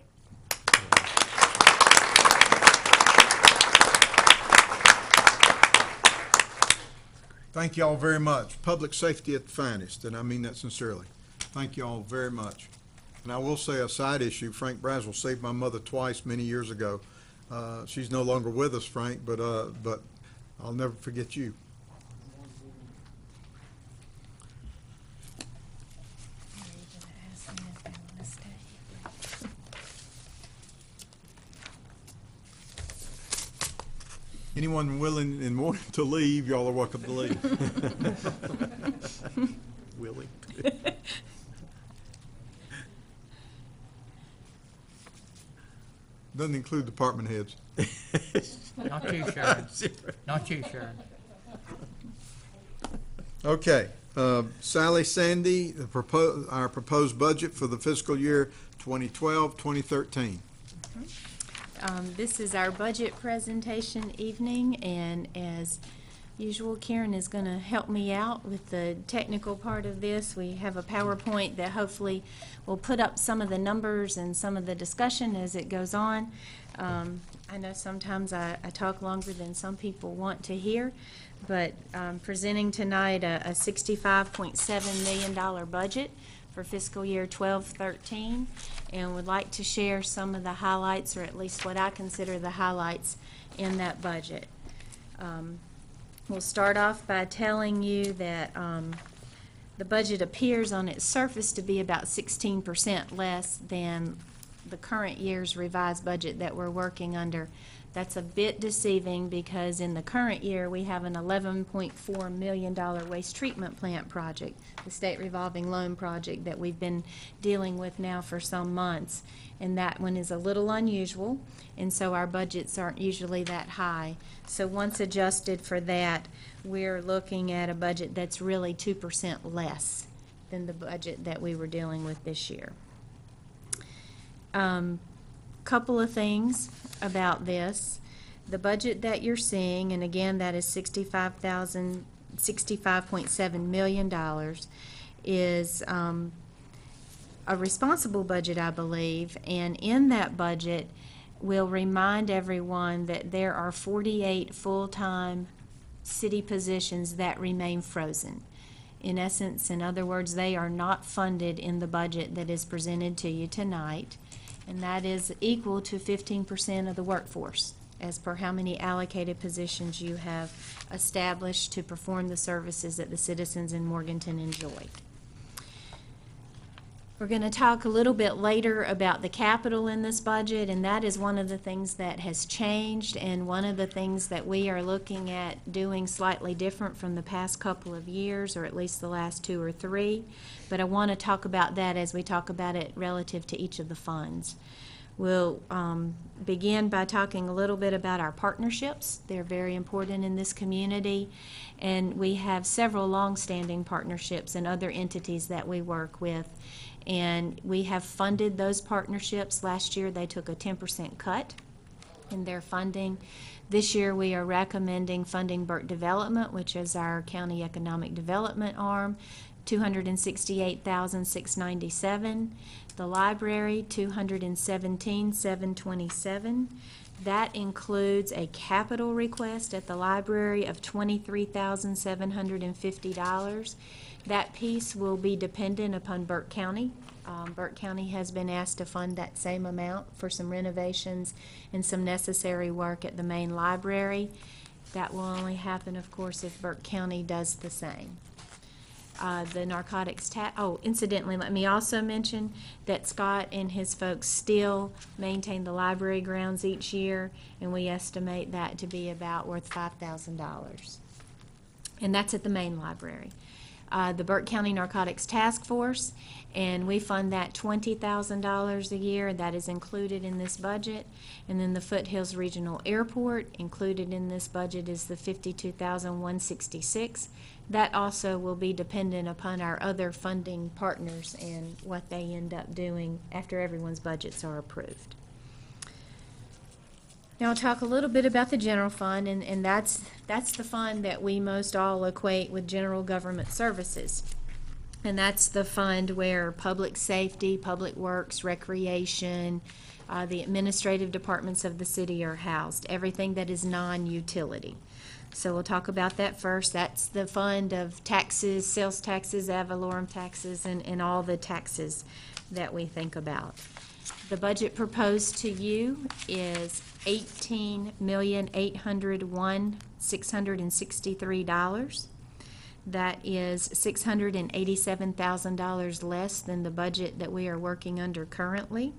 Thank you all very much. Public safety at the finest, and I mean that sincerely. Thank you all very much. And I will say a side issue, Frank Braswell saved my mother twice many years ago. Uh, she's no longer with us, Frank, but, uh, but I'll never forget you. Anyone willing and wanting to leave, y'all are welcome to leave. Willing. Doesn't include department heads. Not you, Sharon. Not you, Sharon. Okay, uh, Sally Sandy, the propo our proposed budget for the fiscal year 2012, 2013. Um, This is our budget presentation evening, and as usual, Karen is going to help me out with the technical part of this. We have a PowerPoint that hopefully will put up some of the numbers and some of the discussion as it goes on. Um, I know sometimes I I talk longer than some people want to hear, but um, presenting tonight a a $65.7 million budget for fiscal year 12-13, and would like to share some of the highlights, or at least what I consider the highlights in that budget. Um, We'll start off by telling you that um, the budget appears on its surface to be about 16% less than the current year's revised budget that we're working under. That's a bit deceiving because in the current year, we have an $11.4 million waste treatment plant project, the state revolving loan project that we've been dealing with now for some months. And that one is a little unusual, and so our budgets aren't usually that high. So once adjusted for that, we're looking at a budget that's really 2% less than the budget that we were dealing with this year. Um, couple of things about this. The budget that you're seeing, and again, that is sixty-five thousand, sixty-five point seven million dollars, is, um, a responsible budget, I believe, and in that budget, we'll remind everyone that there are forty-eight full-time city positions that remain frozen. In essence, in other words, they are not funded in the budget that is presented to you tonight, and that is equal to fifteen percent of the workforce as per how many allocated positions you have established to perform the services that the citizens in Morganton enjoy. We're going to talk a little bit later about the capital in this budget, and that is one of the things that has changed and one of the things that we are looking at doing slightly different from the past couple of years, or at least the last two or three. But I want to talk about that as we talk about it relative to each of the funds. We'll um, begin by talking a little bit about our partnerships. They're very important in this community, and we have several longstanding partnerships and other entities that we work with. And we have funded those partnerships. Last year, they took a 10% cut in their funding. This year, we are recommending funding Burke Development, which is our county economic development arm, 268,697. The library, 217,727. That includes a capital request at the library of $23,750. That piece will be dependent upon Burke County. Um, Burke County has been asked to fund that same amount for some renovations and some necessary work at the main library. That will only happen, of course, if Burke County does the same. Uh, the narcotics ta, oh, incidentally, let me also mention that Scott and his folks still maintain the library grounds each year, and we estimate that to be about worth five thousand dollars. And that's at the main library. Uh, the Burke County Narcotics Task Force, and we fund that twenty thousand dollars a year. That is included in this budget. And then the Foothills Regional Airport, included in this budget is the fifty-two thousand one sixty-six. That also will be dependent upon our other funding partners and what they end up doing after everyone's budgets are approved. Now I'll talk a little bit about the general fund, and, and that's, that's the fund that we most all equate with general government services. And that's the fund where public safety, public works, recreation, uh, the administrative departments of the city are housed, everything that is non-utility. So we'll talk about that first. That's the fund of taxes, sales taxes, ad valorem taxes, and, and all the taxes that we think about. The budget proposed to you is eighteen million, eight hundred one, six hundred and sixty-three dollars. That is six hundred and eighty-seven thousand dollars less than the budget that we are working under currently.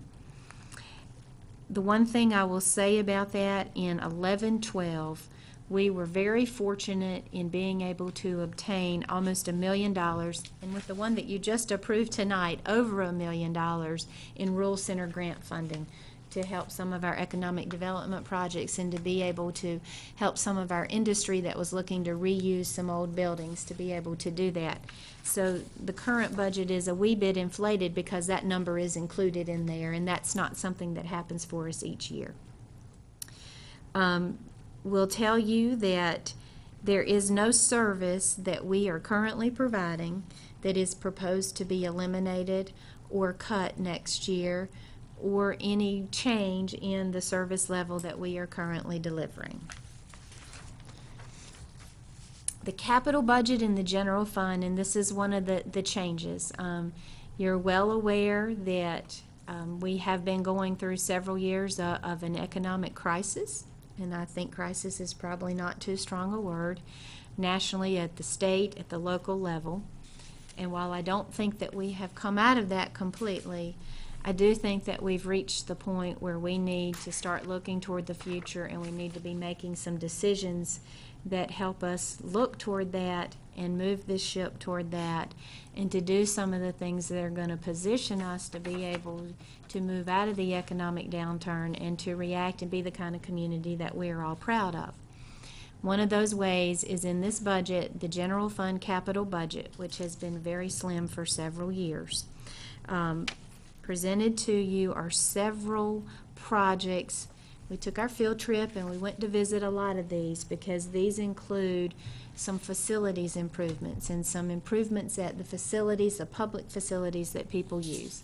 The one thing I will say about that, in eleven twelve, we were very fortunate in being able to obtain almost a million dollars, and with the one that you just approved tonight, over a million dollars in rural center grant funding to help some of our economic development projects and to be able to help some of our industry that was looking to reuse some old buildings to be able to do that. So the current budget is a wee bit inflated because that number is included in there, and that's not something that happens for us each year. Um, will tell you that there is no service that we are currently providing that is proposed to be eliminated or cut next year or any change in the service level that we are currently delivering. The capital budget in the general fund, and this is one of the, the changes. Um, you're well aware that um, we have been going through several years of, of an economic crisis and I think crisis is probably not too strong a word, nationally, at the state, at the local level. And while I don't think that we have come out of that completely, I do think that we've reached the point where we need to start looking toward the future and we need to be making some decisions that help us look toward that and move this ship toward that and to do some of the things that are going to position us to be able to move out of the economic downturn and to react and be the kind of community that we're all proud of. One of those ways is in this budget, the general fund capital budget, which has been very slim for several years. Um, presented to you are several projects we took our field trip and we went to visit a lot of these because these include some facilities improvements and some improvements at the facilities, the public facilities that people use.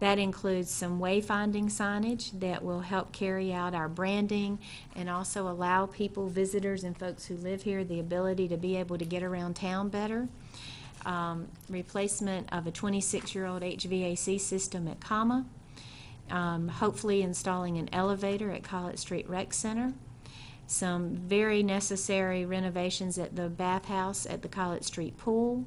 That includes some wayfinding signage that will help carry out our branding and also allow people, visitors, and folks who live here the ability to be able to get around town better. Um, replacement of a 26 year old HVAC system at CoMMA um, hopefully installing an elevator at College Street Rec Center, some very necessary renovations at the bathhouse at the College Street Pool.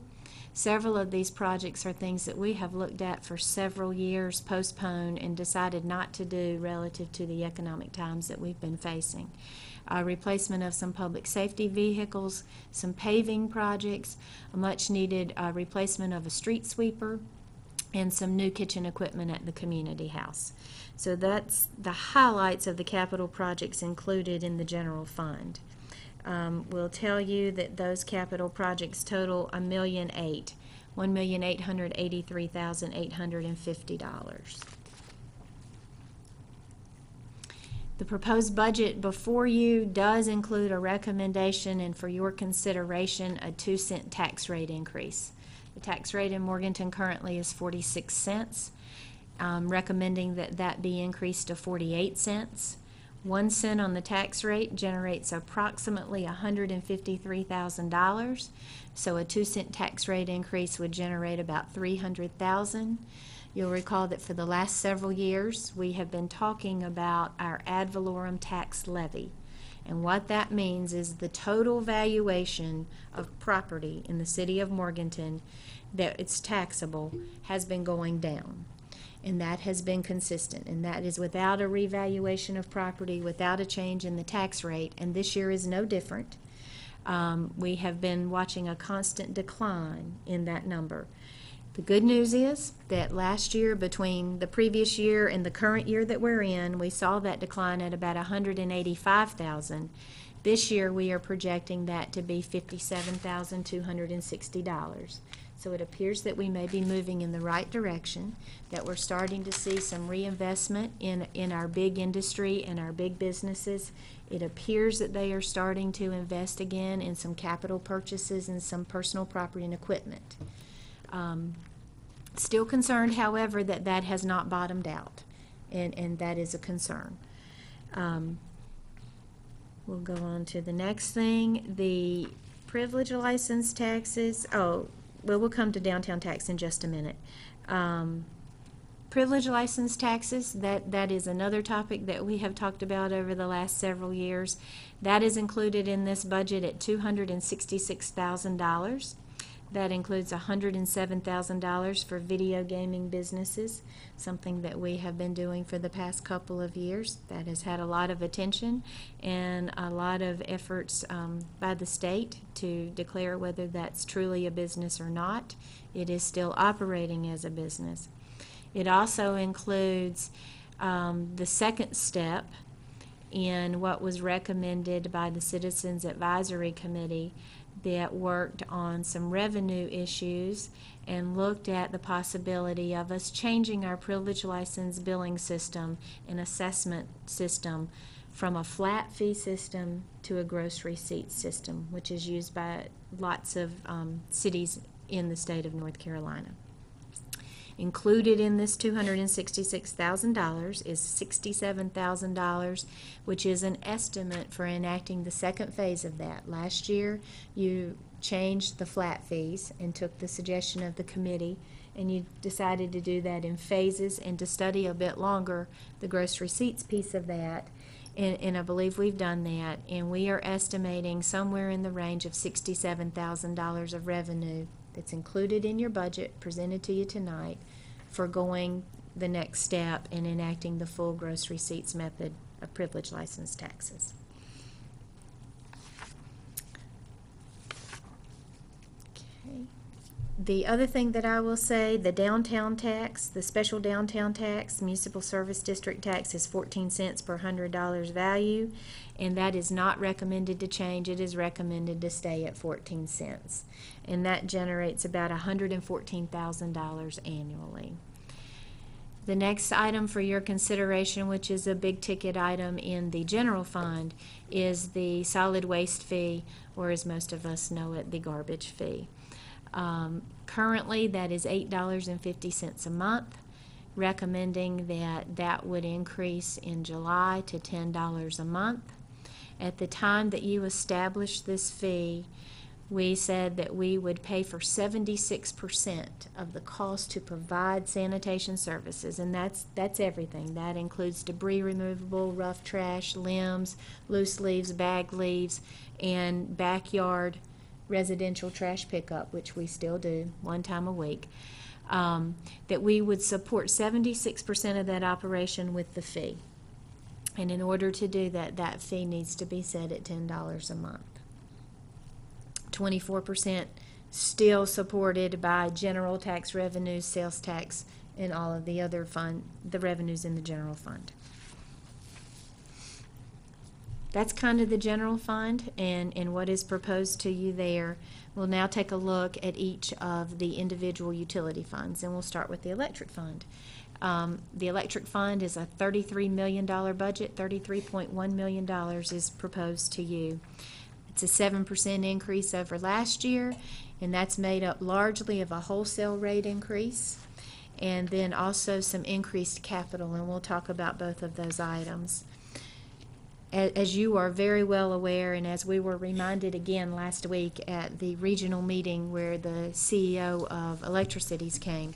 Several of these projects are things that we have looked at for several years, postponed, and decided not to do relative to the economic times that we've been facing. Uh, replacement of some public safety vehicles, some paving projects, a much-needed uh, replacement of a street sweeper, and some new kitchen equipment at the community house. So that's the highlights of the capital projects included in the general fund. Um, we'll tell you that those capital projects total a million eight, one million eight hundred eighty-three thousand eight hundred and fifty dollars. The proposed budget before you does include a recommendation and for your consideration, a two cent tax rate increase. The tax rate in Morganton currently is forty-six cents. Um, recommending that that be increased to forty-eight cents. One cent on the tax rate generates approximately hundred and fifty-three thousand dollars. So a two cent tax rate increase would generate about three hundred thousand. You'll recall that for the last several years, we have been talking about our ad valorem tax levy. And what that means is the total valuation of property in the city of Morganton that it's taxable has been going down. And that has been consistent, and that is without a revaluation of property, without a change in the tax rate, and this year is no different. Um, we have been watching a constant decline in that number. The good news is that last year, between the previous year and the current year that we're in, we saw that decline at about 185,000. This year, we are projecting that to be $57,260. So it appears that we may be moving in the right direction, that we're starting to see some reinvestment in, in our big industry and our big businesses. It appears that they are starting to invest again in some capital purchases and some personal property and equipment. Um, Still concerned, however, that that has not bottomed out, and, and that is a concern. Um, We'll go on to the next thing, the privilege license taxes, oh, well, we'll come to downtown tax in just a minute. Um, privilege license taxes, that, that is another topic that we have talked about over the last several years. That is included in this budget at $266,000. That includes $107,000 for video gaming businesses, something that we have been doing for the past couple of years. That has had a lot of attention and a lot of efforts um, by the state to declare whether that's truly a business or not. It is still operating as a business. It also includes um, the second step in what was recommended by the Citizens Advisory Committee that worked on some revenue issues and looked at the possibility of us changing our privilege license billing system and assessment system from a flat fee system to a gross receipt system, which is used by lots of um, cities in the state of North Carolina. Included in this two hundred and sixty-six thousand dollars is sixty-seven thousand dollars, which is an estimate for enacting the second phase of that. Last year, you changed the flat fees and took the suggestion of the committee, and you decided to do that in phases and to study a bit longer the gross receipts piece of that. And, and I believe we've done that, and we are estimating somewhere in the range of sixty-seven thousand dollars of revenue that's included in your budget presented to you tonight for going the next step in enacting the full gross receipts method of privilege license taxes. The other thing that I will say, the downtown tax, the special downtown tax, municipal service district tax is fourteen cents per hundred dollars value, and that is not recommended to change. It is recommended to stay at fourteen cents. And that generates about hundred and fourteen thousand dollars annually. The next item for your consideration, which is a big ticket item in the general fund, is the solid waste fee, or as most of us know it, the garbage fee. Um, currently, that is eight dollars and fifty cents a month, recommending that that would increase in July to ten dollars a month. At the time that you established this fee, we said that we would pay for seventy-six percent of the cost to provide sanitation services, and that's, that's everything. That includes debris removable, rough trash, limbs, loose leaves, bag leaves, and backyard residential trash pickup, which we still do, one time a week. Um, that we would support seventy-six percent of that operation with the fee. And in order to do that, that fee needs to be set at ten dollars a month twenty-four percent still supported by general tax revenues, sales tax, and all of the other fund, the revenues in the general fund. That's kind of the general fund and, and what is proposed to you there. We'll now take a look at each of the individual utility funds, and we'll start with the electric fund. Um, the electric fund is a thirty-three million dollar budget, thirty-three point one million dollars is proposed to you. It's a seven percent increase over last year, and that's made up largely of a wholesale rate increase, and then also some increased capital, and we'll talk about both of those items. As you are very well aware, and as we were reminded again last week at the regional meeting where the CEO of ElectriCities came,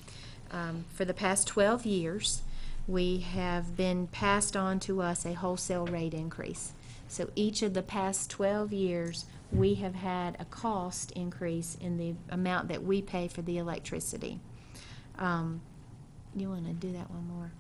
um, for the past 12 years, we have been passed on to us a wholesale rate increase. So each of the past 12 years, we have had a cost increase in the amount that we pay for the electricity. Um, You want to do that one more?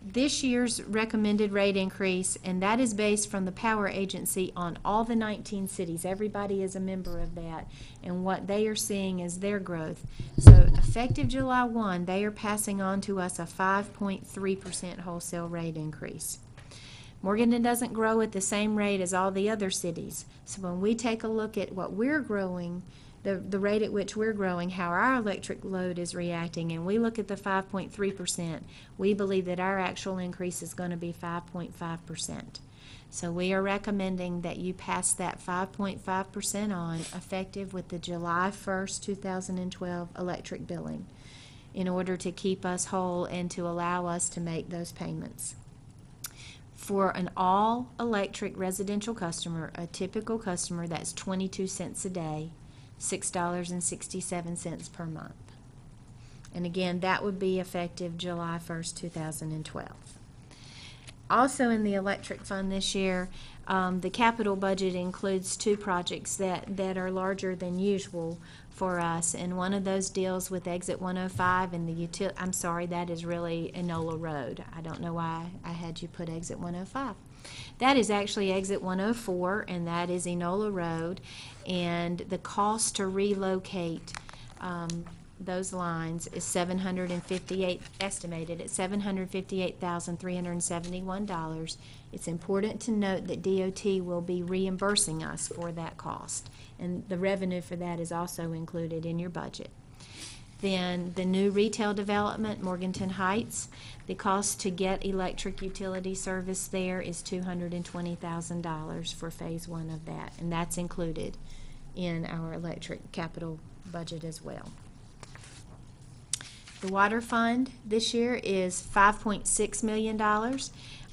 This year's recommended rate increase, and that is based from the Power Agency on all the 19 cities. Everybody is a member of that, and what they are seeing is their growth. So effective July 1, they are passing on to us a 5.3% wholesale rate increase. Morganton doesn't grow at the same rate as all the other cities. So when we take a look at what we're growing, the, the rate at which we're growing, how our electric load is reacting, and we look at the 5.3%, we believe that our actual increase is going to be 5.5%. So we are recommending that you pass that 5.5% on effective with the July 1st, 2012 electric billing in order to keep us whole and to allow us to make those payments. For an all-electric residential customer, a typical customer, that's 22 cents a day, $6.67 per month. And again, that would be effective July 1st, 2012. Also in the electric fund this year, um, the capital budget includes two projects that, that are larger than usual for us. And one of those deals with exit 105 and the util, I'm sorry, that is really Enola Road. I don't know why I had you put exit 105. That is actually exit 104, and that is Enola Road. And the cost to relocate um, those lines is 758, estimated at $758,371. It's important to note that DOT will be reimbursing us for that cost, and the revenue for that is also included in your budget. Then the new retail development, Morganton Heights, the cost to get electric utility service there is $220,000 for phase one of that, and that's included in our electric capital budget as well. The water fund this year is $5.6 million.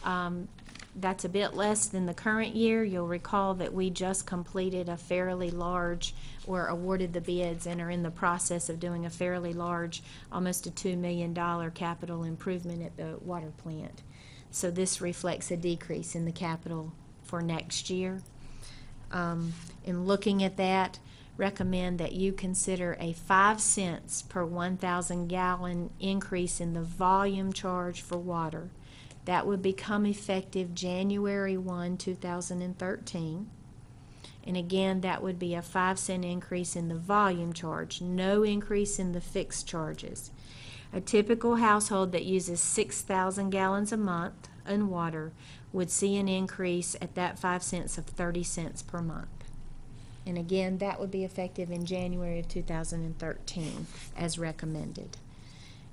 Um, That's a bit less than the current year. You'll recall that we just completed a fairly large, or awarded the bids and are in the process of doing a fairly large, almost a $2 million capital improvement at the water plant. So this reflects a decrease in the capital for next year. Um, In looking at that, recommend that you consider a five cents per one thousand gallon increase in the volume charge for water. That would become effective January one, two thousand and thirteen. And again, that would be a five cent increase in the volume charge, no increase in the fixed charges. A typical household that uses six thousand gallons a month in water would see an increase at that five cents of thirty cents per month. And again, that would be effective in January of 2013 as recommended.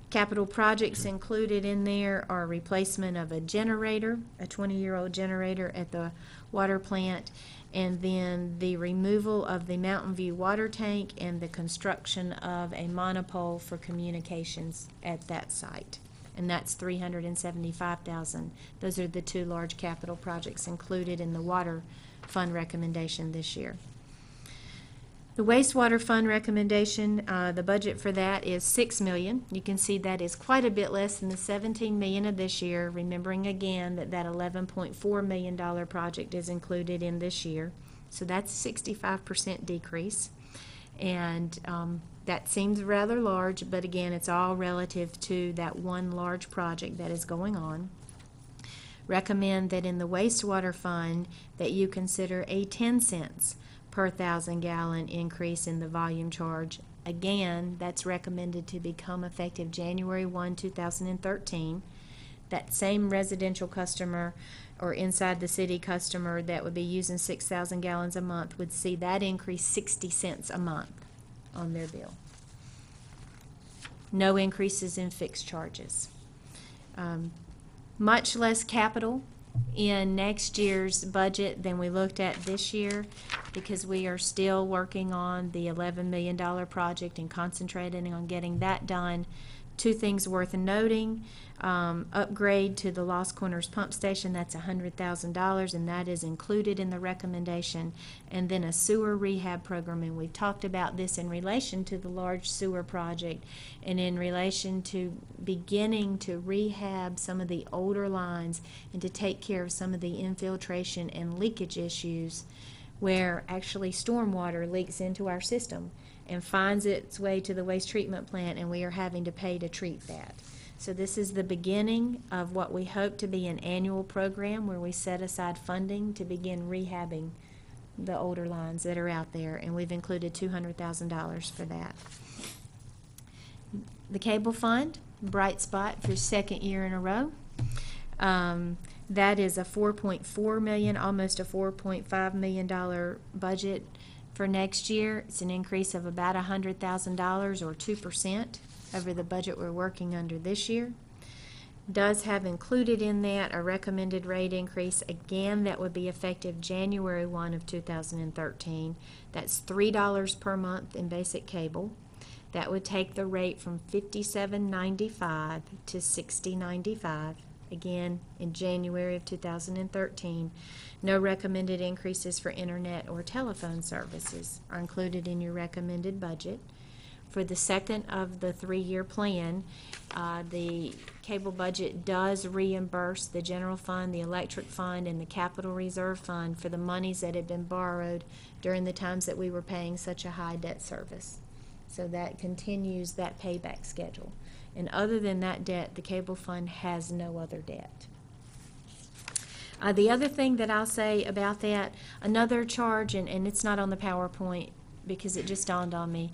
Capital projects included in there are replacement of a generator, a 20-year-old generator at the water plant, and then the removal of the Mountain View water tank and the construction of a monopole for communications at that site. And that's 375,000. Those are the two large capital projects included in the water fund recommendation this year. The wastewater fund recommendation, uh, the budget for that is six million. You can see that is quite a bit less than the seventeen million of this year, remembering again that that eleven point four million dollar project is included in this year. So that's a sixty-five percent decrease. And, um, that seems rather large, but again, it's all relative to that one large project that is going on recommend that in the wastewater fund that you consider a 10 cents per thousand gallon increase in the volume charge. Again, that's recommended to become effective January 1, 2013. That same residential customer or inside the city customer that would be using 6,000 gallons a month would see that increase 60 cents a month on their bill. No increases in fixed charges. Um, much less capital in next year's budget than we looked at this year because we are still working on the $11 million project and concentrating on getting that done. Two things worth noting, um, upgrade to the Lost Corners pump station, that's $100,000 and that is included in the recommendation. And then a sewer rehab program, and we've talked about this in relation to the large sewer project and in relation to beginning to rehab some of the older lines and to take care of some of the infiltration and leakage issues where actually stormwater leaks into our system and finds its way to the waste treatment plant and we are having to pay to treat that. So this is the beginning of what we hope to be an annual program where we set aside funding to begin rehabbing the older lines that are out there, and we've included two hundred thousand dollars for that. The cable fund, bright spot for second year in a row. Um, that is a four point four million, almost a four point five million dollar budget for next year. It's an increase of about a hundred thousand dollars or two percent over the budget we're working under this year. Does have included in that a recommended rate increase, again, that would be effective January one of two thousand and thirteen. That's three dollars per month in basic cable. That would take the rate from fifty-seven ninety-five to sixty ninety-five, again, in January of two thousand and thirteen. No recommended increases for internet or telephone services are included in your recommended budget. For the second of the three-year plan, uh, the cable budget does reimburse the general fund, the electric fund, and the capital reserve fund for the monies that had been borrowed during the times that we were paying such a high debt service. So that continues that payback schedule. And other than that debt, the cable fund has no other debt. Uh, the other thing that I'll say about that, another charge, and, and it's not on the PowerPoint because it just dawned on me.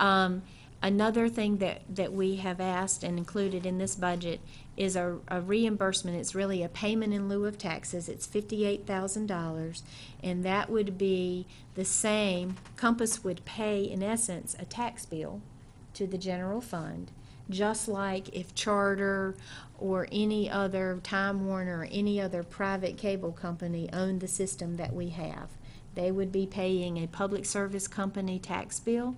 Um, another thing that, that we have asked and included in this budget is a, a reimbursement. It's really a payment in lieu of taxes. It's fifty-eight thousand dollars, and that would be the same. CoMPAS would pay, in essence, a tax bill to the general fund, just like if Charter or any other Time Warner or any other private cable company owned the system that we have. They would be paying a public service company tax bill.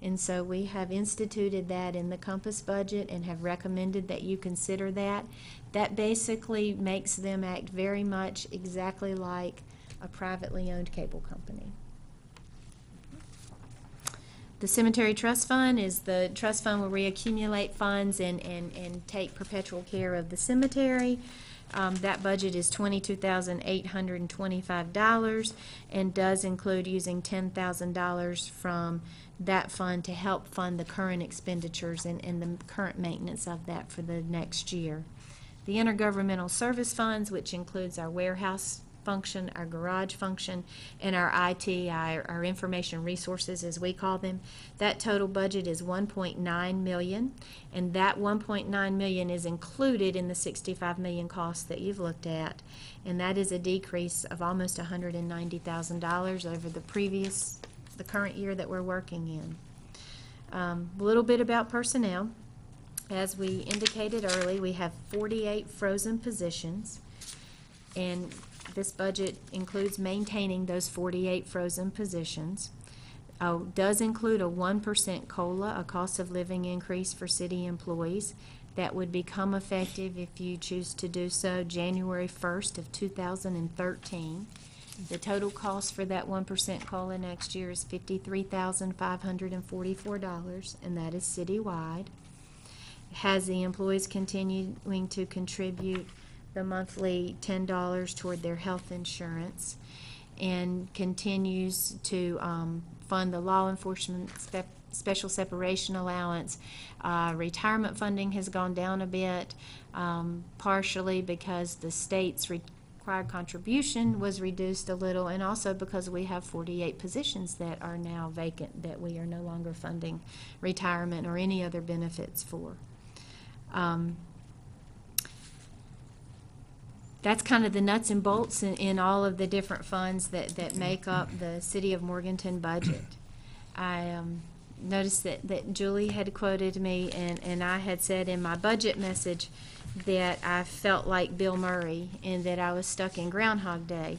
And so we have instituted that in the CoMPAS budget and have recommended that you consider that. That basically makes them act very much exactly like a privately owned cable company. The Cemetery Trust Fund is the trust fund where we accumulate funds and, and, and take perpetual care of the cemetery. Um, that budget is twenty-two thousand eight hundred and does include using ten thousand dollars from that fund to help fund the current expenditures and, and the current maintenance of that for the next year. The intergovernmental service funds, which includes our warehouse function, our garage function, and our IT, our, our information resources, as we call them. That total budget is one point nine million, and that one point nine million is included in the sixty-five million costs that you've looked at. And that is a decrease of almost hundred and ninety thousand dollars over the previous, the current year that we're working in. Um, a little bit about personnel. As we indicated early, we have forty-eight frozen positions. And this budget includes maintaining those forty-eight frozen positions. Uh, does include a one percent COLA, a cost of living increase for city employees. That would become effective if you choose to do so January first of two thousand and thirteen. The total cost for that one percent COLA next year is fifty-three thousand five hundred and forty-four dollars, and that is citywide. Has the employees continuing to contribute the monthly ten dollars toward their health insurance, and continues to, um, fund the law enforcement step, special separation allowance. Uh, retirement funding has gone down a bit, um, partially because the state's required contribution was reduced a little, and also because we have forty-eight positions that are now vacant, that we are no longer funding retirement or any other benefits for. Um, that's kind of the nuts and bolts in, in all of the different funds that, that make up the City of Morganton budget. I um, noticed that, that Julie had quoted me, and, and I had said in my budget message that I felt like Bill Murray and that I was stuck in Groundhog Day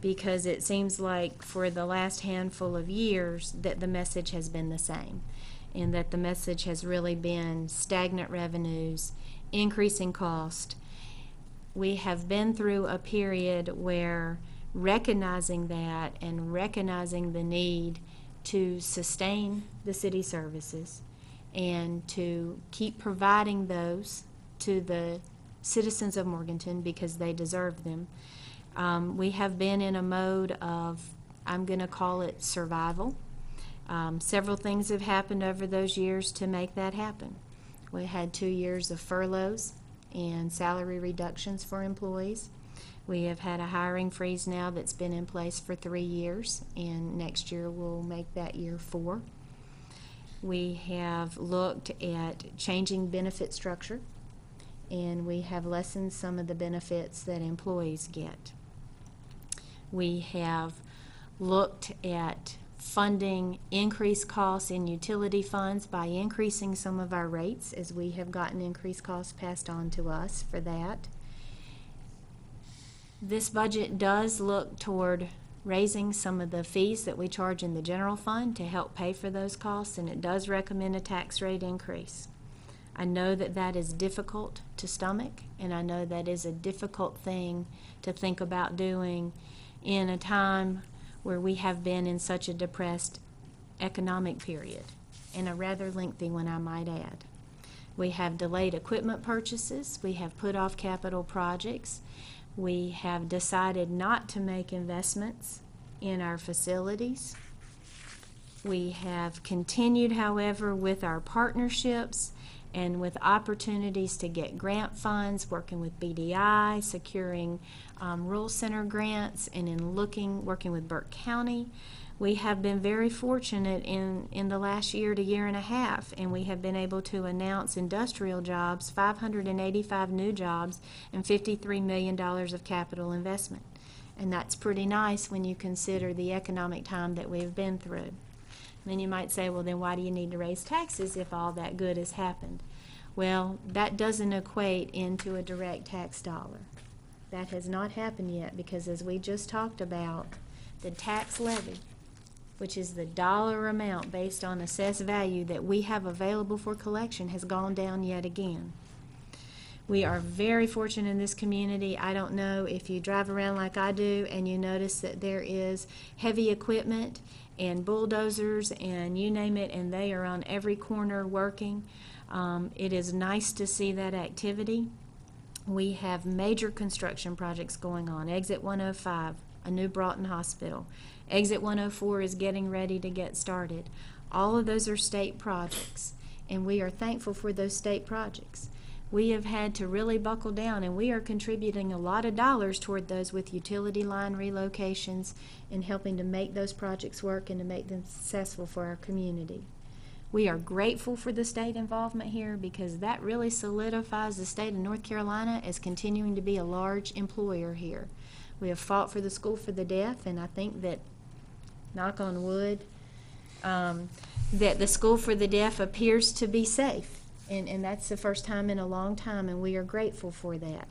because it seems like for the last handful of years that the message has been the same and that the message has really been stagnant revenues, increasing cost, we have been through a period where recognizing that and recognizing the need to sustain the city services and to keep providing those to the citizens of Morganton because they deserve them. Um, we have been in a mode of, I'm going to call it survival. Um, several things have happened over those years to make that happen. We had two years of furloughs and salary reductions for employees. We have had a hiring freeze now that's been in place for three years, and next year we'll make that year four. We have looked at changing benefit structure, and we have lessened some of the benefits that employees get. We have looked at funding increased costs in utility funds by increasing some of our rates as we have gotten increased costs passed on to us for that. This budget does look toward raising some of the fees that we charge in the general fund to help pay for those costs, and it does recommend a tax rate increase. I know that that is difficult to stomach, and I know that is a difficult thing to think about doing in a time where we have been in such a depressed economic period, and a rather lengthy one, I might add. We have delayed equipment purchases, we have put off capital projects, we have decided not to make investments in our facilities. We have continued, however, with our partnerships and with opportunities to get grant funds, working with BDI, securing um, rural center grants, and in looking, working with Burke County. We have been very fortunate in, in the last year to year and a half, and we have been able to announce industrial jobs, 585 new jobs, and $53 million of capital investment. And that's pretty nice when you consider the economic time that we've been through. Then you might say, well, then why do you need to raise taxes if all that good has happened? Well, that doesn't equate into a direct tax dollar. That has not happened yet because as we just talked about, the tax levy, which is the dollar amount based on assessed value that we have available for collection, has gone down yet again. We are very fortunate in this community. I don't know if you drive around like I do and you notice that there is heavy equipment and bulldozers and you name it, and they are on every corner working. Um, it is nice to see that activity. We have major construction projects going on. Exit 105, a new Broughton Hospital. Exit 104 is getting ready to get started. All of those are state projects, and we are thankful for those state projects. We have had to really buckle down, and we are contributing a lot of dollars toward those with utility line relocations and helping to make those projects work and to make them successful for our community. We are grateful for the state involvement here because that really solidifies the state of North Carolina as continuing to be a large employer here. We have fought for the school for the deaf, and I think that, knock on wood, um, that the school for the deaf appears to be safe. And, and that's the first time in a long time, and we are grateful for that.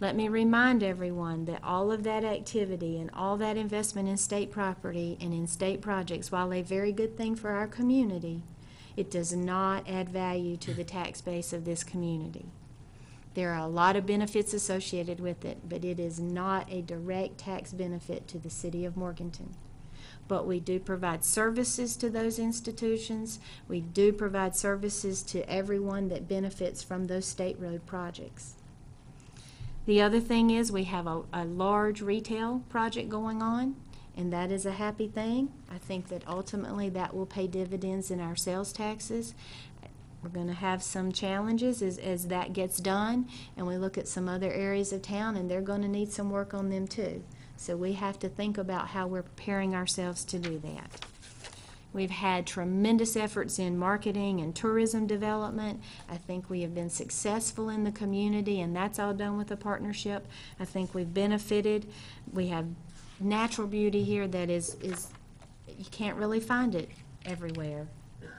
Let me remind everyone that all of that activity and all that investment in state property and in state projects, while a very good thing for our community, it does not add value to the tax base of this community. There are a lot of benefits associated with it, but it is not a direct tax benefit to the city of Morganton. But we do provide services to those institutions. We do provide services to everyone that benefits from those state road projects. The other thing is, we have a, a large retail project going on, and that is a happy thing. I think that ultimately that will pay dividends in our sales taxes. We're gonna have some challenges as, as that gets done, and we look at some other areas of town, and they're gonna need some work on them too. So we have to think about how we're preparing ourselves to do that. We've had tremendous efforts in marketing and tourism development. I think we have been successful in the community, and that's all done with a partnership. I think we've benefited. We have natural beauty here that is, is, you can't really find it everywhere.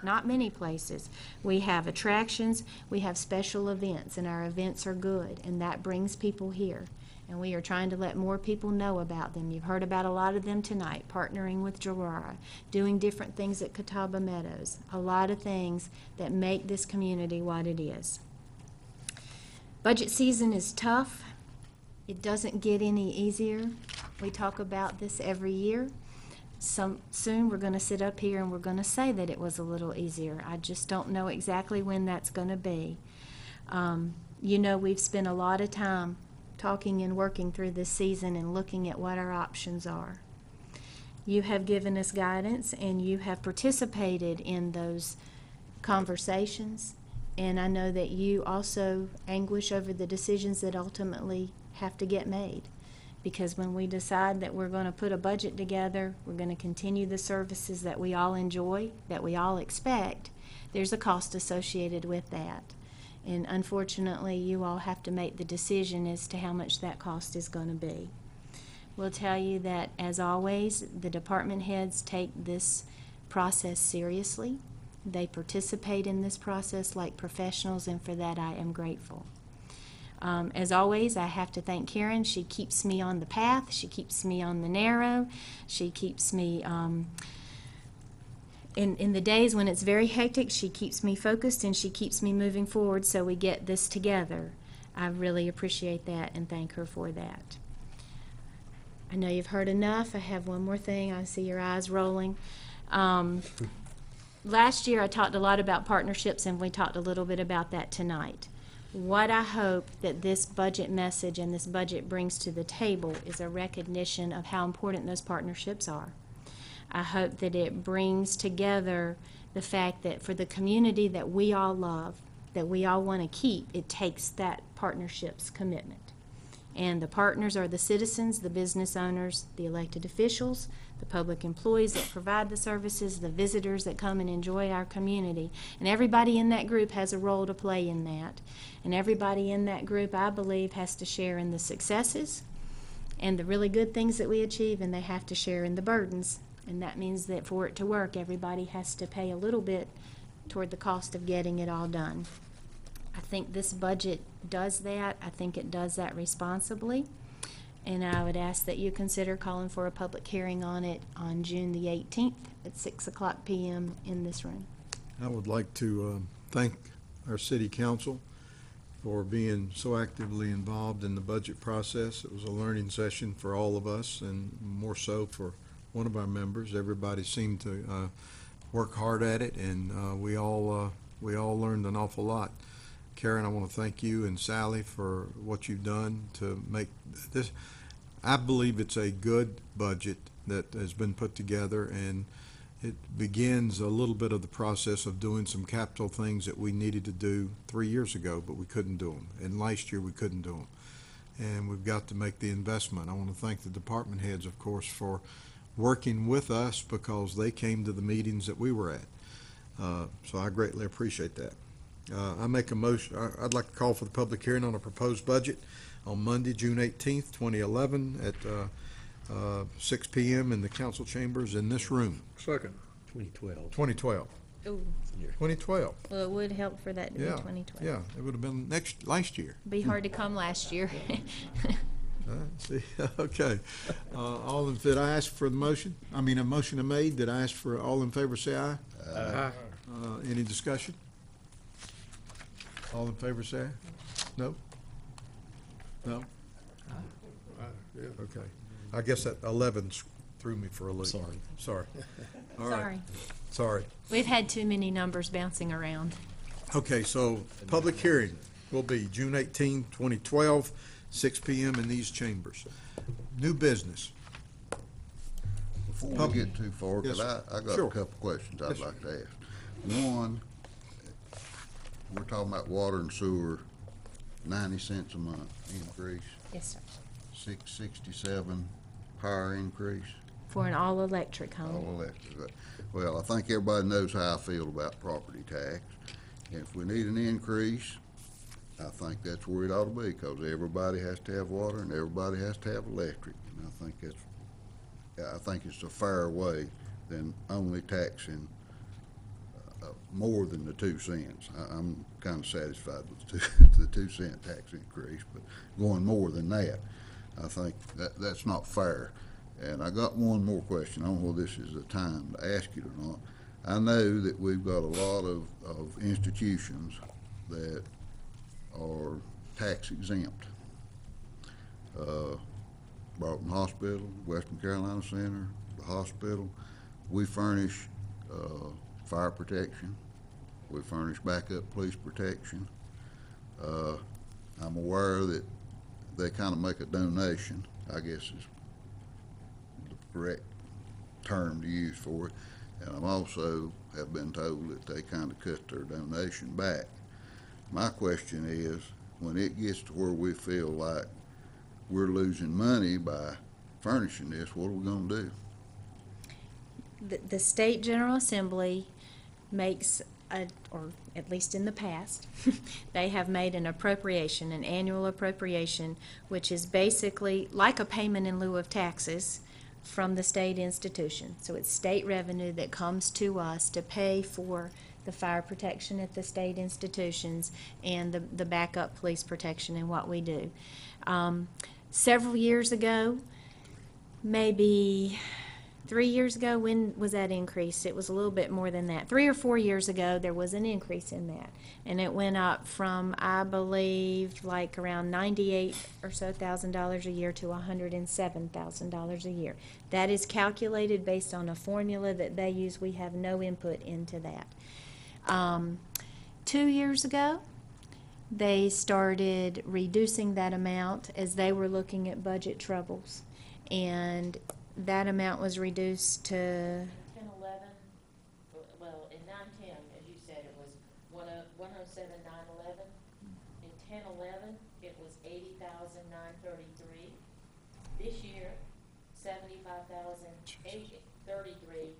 Not many places. We have attractions, we have special events, and our events are good, and that brings people here. And we are trying to let more people know about them. You've heard about a lot of them tonight, partnering with Joara, doing different things at Catawba Meadows, a lot of things that make this community what it is. Budget season is tough. It doesn't get any easier. We talk about this every year. Some, soon, we're gonna sit up here and we're gonna say that it was a little easier. I just don't know exactly when that's gonna be. Um, you know, we've spent a lot of time talking and working through this season and looking at what our options are. You have given us guidance and you have participated in those conversations. And I know that you also anguish over the decisions that ultimately have to get made. Because when we decide that we're going to put a budget together, we're going to continue the services that we all enjoy, that we all expect, there's a cost associated with that. And unfortunately, you all have to make the decision as to how much that cost is going to be. We'll tell you that, as always, the department heads take this process seriously. They participate in this process like professionals, and for that I am grateful. Um, as always, I have to thank Karen. She keeps me on the path. She keeps me on the narrow. She keeps me um, in, in the days when it's very hectic, she keeps me focused and she keeps me moving forward so we get this together. I really appreciate that and thank her for that. I know you've heard enough. I have one more thing. I see your eyes rolling. Um, last year, I talked a lot about partnerships, and we talked a little bit about that tonight. What I hope that this budget message and this budget brings to the table is a recognition of how important those partnerships are. I hope that it brings together the fact that for the community that we all love, that we all want to keep, it takes that partnership's commitment. And the partners are the citizens, the business owners, the elected officials, the public employees that provide the services, the visitors that come and enjoy our community. And everybody in that group has a role to play in that. And everybody in that group, I believe, has to share in the successes and the really good things that we achieve, and they have to share in the burdens. And that means that for it to work, everybody has to pay a little bit toward the cost of getting it all done. I think this budget does that. I think it does that responsibly. And I would ask that you consider calling for a public hearing on it on June the 18th at 6 o'clock PM in this room. I would like to um, thank our city council for being so actively involved in the budget process. It was a learning session for all of us, and more so for one of our members. Everybody seemed to uh, work hard at it, and uh, we all, uh, we all learned an awful lot. Karen, I want to thank you and Sally for what you've done to make this, I believe it's a good budget that has been put together, and it begins a little bit of the process of doing some capital things that we needed to do three years ago, but we couldn't do them. And last year, we couldn't do them. And we've got to make the investment. I want to thank the department heads, of course, for working with us because they came to the meetings that we were at. Uh, So I greatly appreciate that. Uh, I make a motion, I- I'd like to call for the public hearing on a proposed budget on Monday, June eighteenth, twenty eleven, at uh, uh, six PM in the council chambers in this room. Second. Twenty twelve. Twenty twelve. Ooh, Twenty twelve. well, it would help for that to be Yeah, 2012. yeah, it would have been next, last year. Be hard to come last year. Uh, See, okay. Uh, All in, did I ask for the motion? I mean, a motion I made, did I ask for, all in favor, say aye? Aye. Uh, Any discussion? All in favor, say aye. No? No? Okay. I guess that eleven threw me for a loop. Sorry. Sorry. All right. Sorry. Sorry. We've had too many numbers bouncing around. Okay, so public hearing will be June 18, 2012, 6 PM in these chambers. New business. Before Pub- we get too far, Yes, could I. I got Sure. a couple questions I'd sir. like to ask. One, we're talking about water and sewer, ninety cents a month increase, Yes, sir. six sixty-seven power increase, For an all-electric home. all electric. Well, I think everybody knows how I feel about property tax. If we need an increase, I think that's where it ought to be, because everybody has to have water and everybody has to have electric. And I think that's, I think it's a fair way than only taxing uh, more than the two cents. I, I'm kind of satisfied with the two, the two cent tax increase, but going more than that, I think that, that's not fair. And I got one more question. I don't know if this is the time to ask it or not. I know that we've got a lot of, of institutions that are tax exempt. Uh, Broughton Hospital, Western Carolina Center, the hospital. We furnish, uh, fire protection. We furnish backup police protection. Uh, I'm aware that they kind of make a donation, I guess is the correct term to use for it. And I'm also have been told that they kind of cut their donation back. My question is, when it gets to where we feel like we're losing money by furnishing this, what are we gonna do? The, the state general assembly makes a, or at least in the past, they have made an appropriation, an annual appropriation, which is basically like a payment in lieu of taxes from the state institution. So it's state revenue that comes to us to pay for the fire protection at the state institutions and the, the backup police protection and what we do. Um, several years ago, maybe three years ago, when was that increase? It was a little bit more than that. Three or four years ago, there was an increase in that. And it went up from, I believe, like around ninety-eight or so thousand dollars a year to hundred and seven thousand dollars a year. That is calculated based on a formula that they use. We have no input into that. Um, two years ago, they started reducing that amount as they were looking at budget troubles. And that amount was reduced to, Ten, eleven, well, in nine, ten, as you said, it was one oh, one oh seven, nine, eleven. In ten, eleven, it was eighty thousand, nine, thirty-three. This year, seventy-five thousand, eight, thirty-three.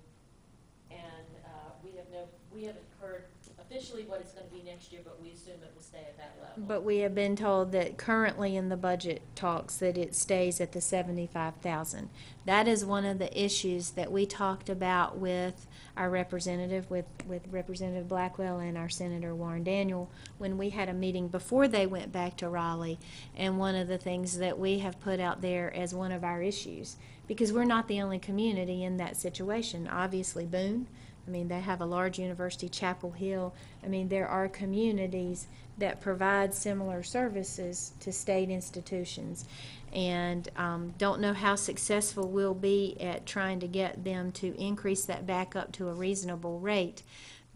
And, uh, we have no, we haven't heard officially what it's gonna be next year, but we assume it will stay at that level. but we have been told that currently in the budget talks that it stays at the seventy-five thousand. That is one of the issues that we talked about with our representative, with, with Representative Blackwell and our Senator Warren Daniel, when we had a meeting before they went back to Raleigh. And one of the things that we have put out there as one of our issues, because we're not the only community in that situation. Obviously Boone, I mean, they have a large university, Chapel Hill. I mean, there are communities that provide similar services to state institutions. And um, don't know how successful we'll be at trying to get them to increase that back up to a reasonable rate.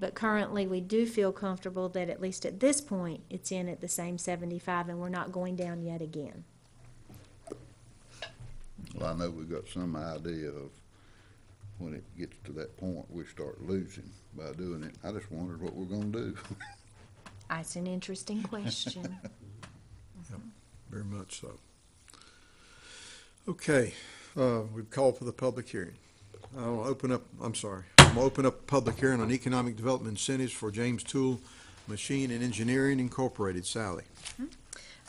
But currently, we do feel comfortable that at least at this point, it's in at the same 75, and we're not going down yet again. Well, I know we've got some idea of when it gets to that point, we start losing by doing it. I just wondered what we're gonna do. That's an interesting question. Very much so. Okay, uh, we've called for the public hearing. I'll open up, I'm sorry, I'm gonna open up a public hearing on economic development incentives for James Tool Machine and Engineering Incorporated. Sally?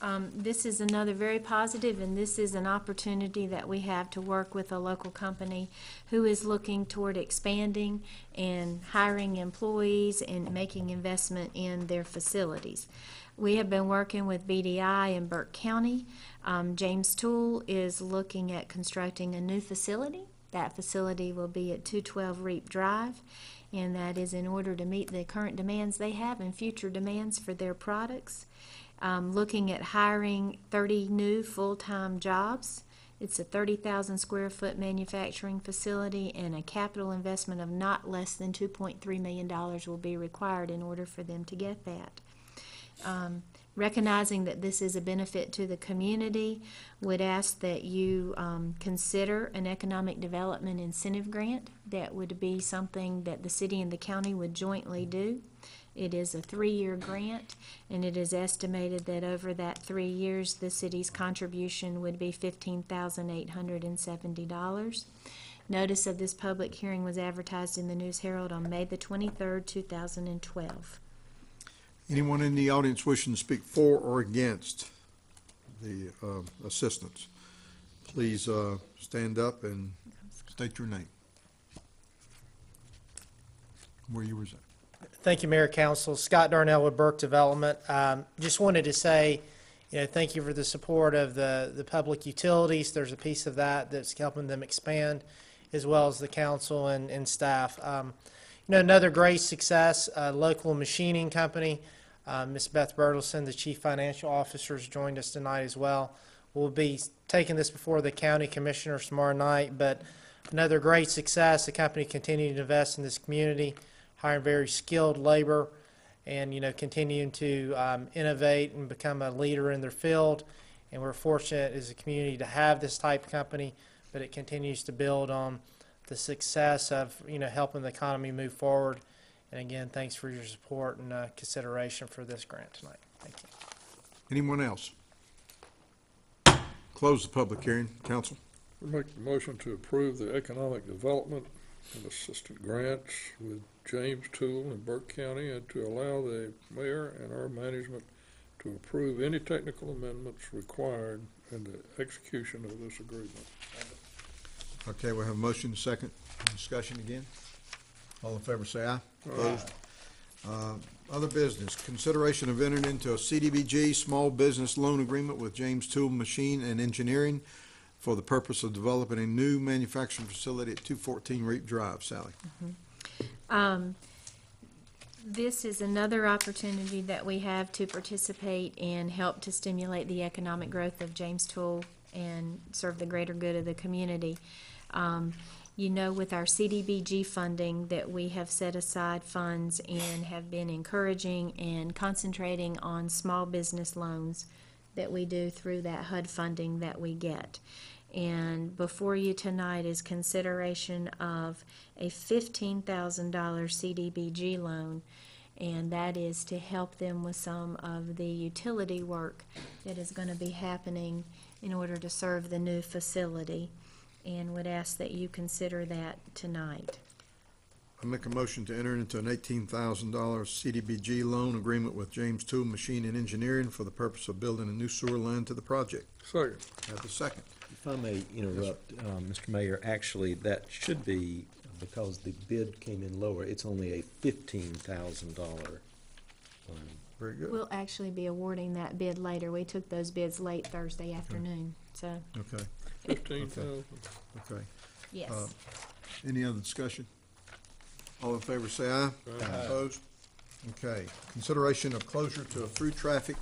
Um, this is another very positive, and this is an opportunity that we have to work with a local company who is looking toward expanding and hiring employees and making investment in their facilities. We have been working with BDI in Burke County. Um, James Tool is looking at constructing a new facility. That facility will be at 212 Reap Drive, and that is in order to meet the current demands they have and future demands for their products. Um, looking at hiring 30 new full-time jobs. It's a 30,000 square foot manufacturing facility, and a capital investment of not less than $2.3 million will be required in order for them to get that. Um, recognizing that this is a benefit to the community, would ask that you um, consider an economic development incentive grant. That would be something that the city and the county would jointly do. It is a three-year grant, and it is estimated that over that three years, the city's contribution would be fifteen thousand eight hundred and seventy dollars. Notice of this public hearing was advertised in the News Herald on May the twenty-third, two thousand and twelve. Anyone in the audience wishing to speak for or against the uh, assistance, please uh, stand up and state your name. Where you reside. Thank you, Mayor Council. Scott Darnell with Burke Development. Um, Just wanted to say, you know, thank you for the support of the, the public utilities. There's a piece of that that's helping them expand, as well as the council and, and staff. Um, You know, another great success, uh, local machining company. Uh, Ms. Beth Bertelson, the Chief Financial Officer, has joined us tonight as well. We'll be taking this before the county commissioners tomorrow night, but another great success. The company continuing to invest in this community, hiring very skilled labor, and, you know, continuing to um, innovate and become a leader in their field. And we're fortunate as a community to have this type of company, but it continues to build on the success of, you know, helping the economy move forward. And again, thanks for your support and uh, consideration for this grant tonight. Thank you. Anyone else? Close the public hearing. Council? We make the motion to approve the economic development and assistant grants with James Tool in Burke County and to allow the mayor and our management to approve any technical amendments required in the execution of this agreement. Okay, we have a motion, second. Discussion again? All in favor, say aye. Opposed? Uh, Other business, consideration of entering into a CDBG Small Business Loan Agreement with James Tool Machine and Engineering for the purpose of developing a new manufacturing facility at two fourteen Reap Drive. Sally? Um, This is another opportunity that we have to participate and help to stimulate the economic growth of James Tool and serve the greater good of the community. Um, You know, with our CDBG funding, that we have set aside funds and have been encouraging and concentrating on small business loans that we do through that HUD funding that we get. And before you tonight is consideration of a fifteen thousand dollar CDBG loan. And that is to help them with some of the utility work that is gonna be happening in order to serve the new facility. And would ask that you consider that tonight. I make a motion to enter into an eighteen thousand dollar CDBG loan agreement with James Tool Machine and Engineering for the purpose of building a new sewer line to the project. Second. Have a second. If I may interrupt, um, Mr. Mayor, actually, that should be, because the bid came in lower, it's only a fifteen thousand dollar loan. Very good. We'll actually be awarding that bid later. We took those bids late Thursday afternoon, so, Okay, Fifteen Okay. thousand. okay. yes. Uh, Any other discussion? All in favor, say aye. Opposed? Okay. Consideration of closure to a through traffic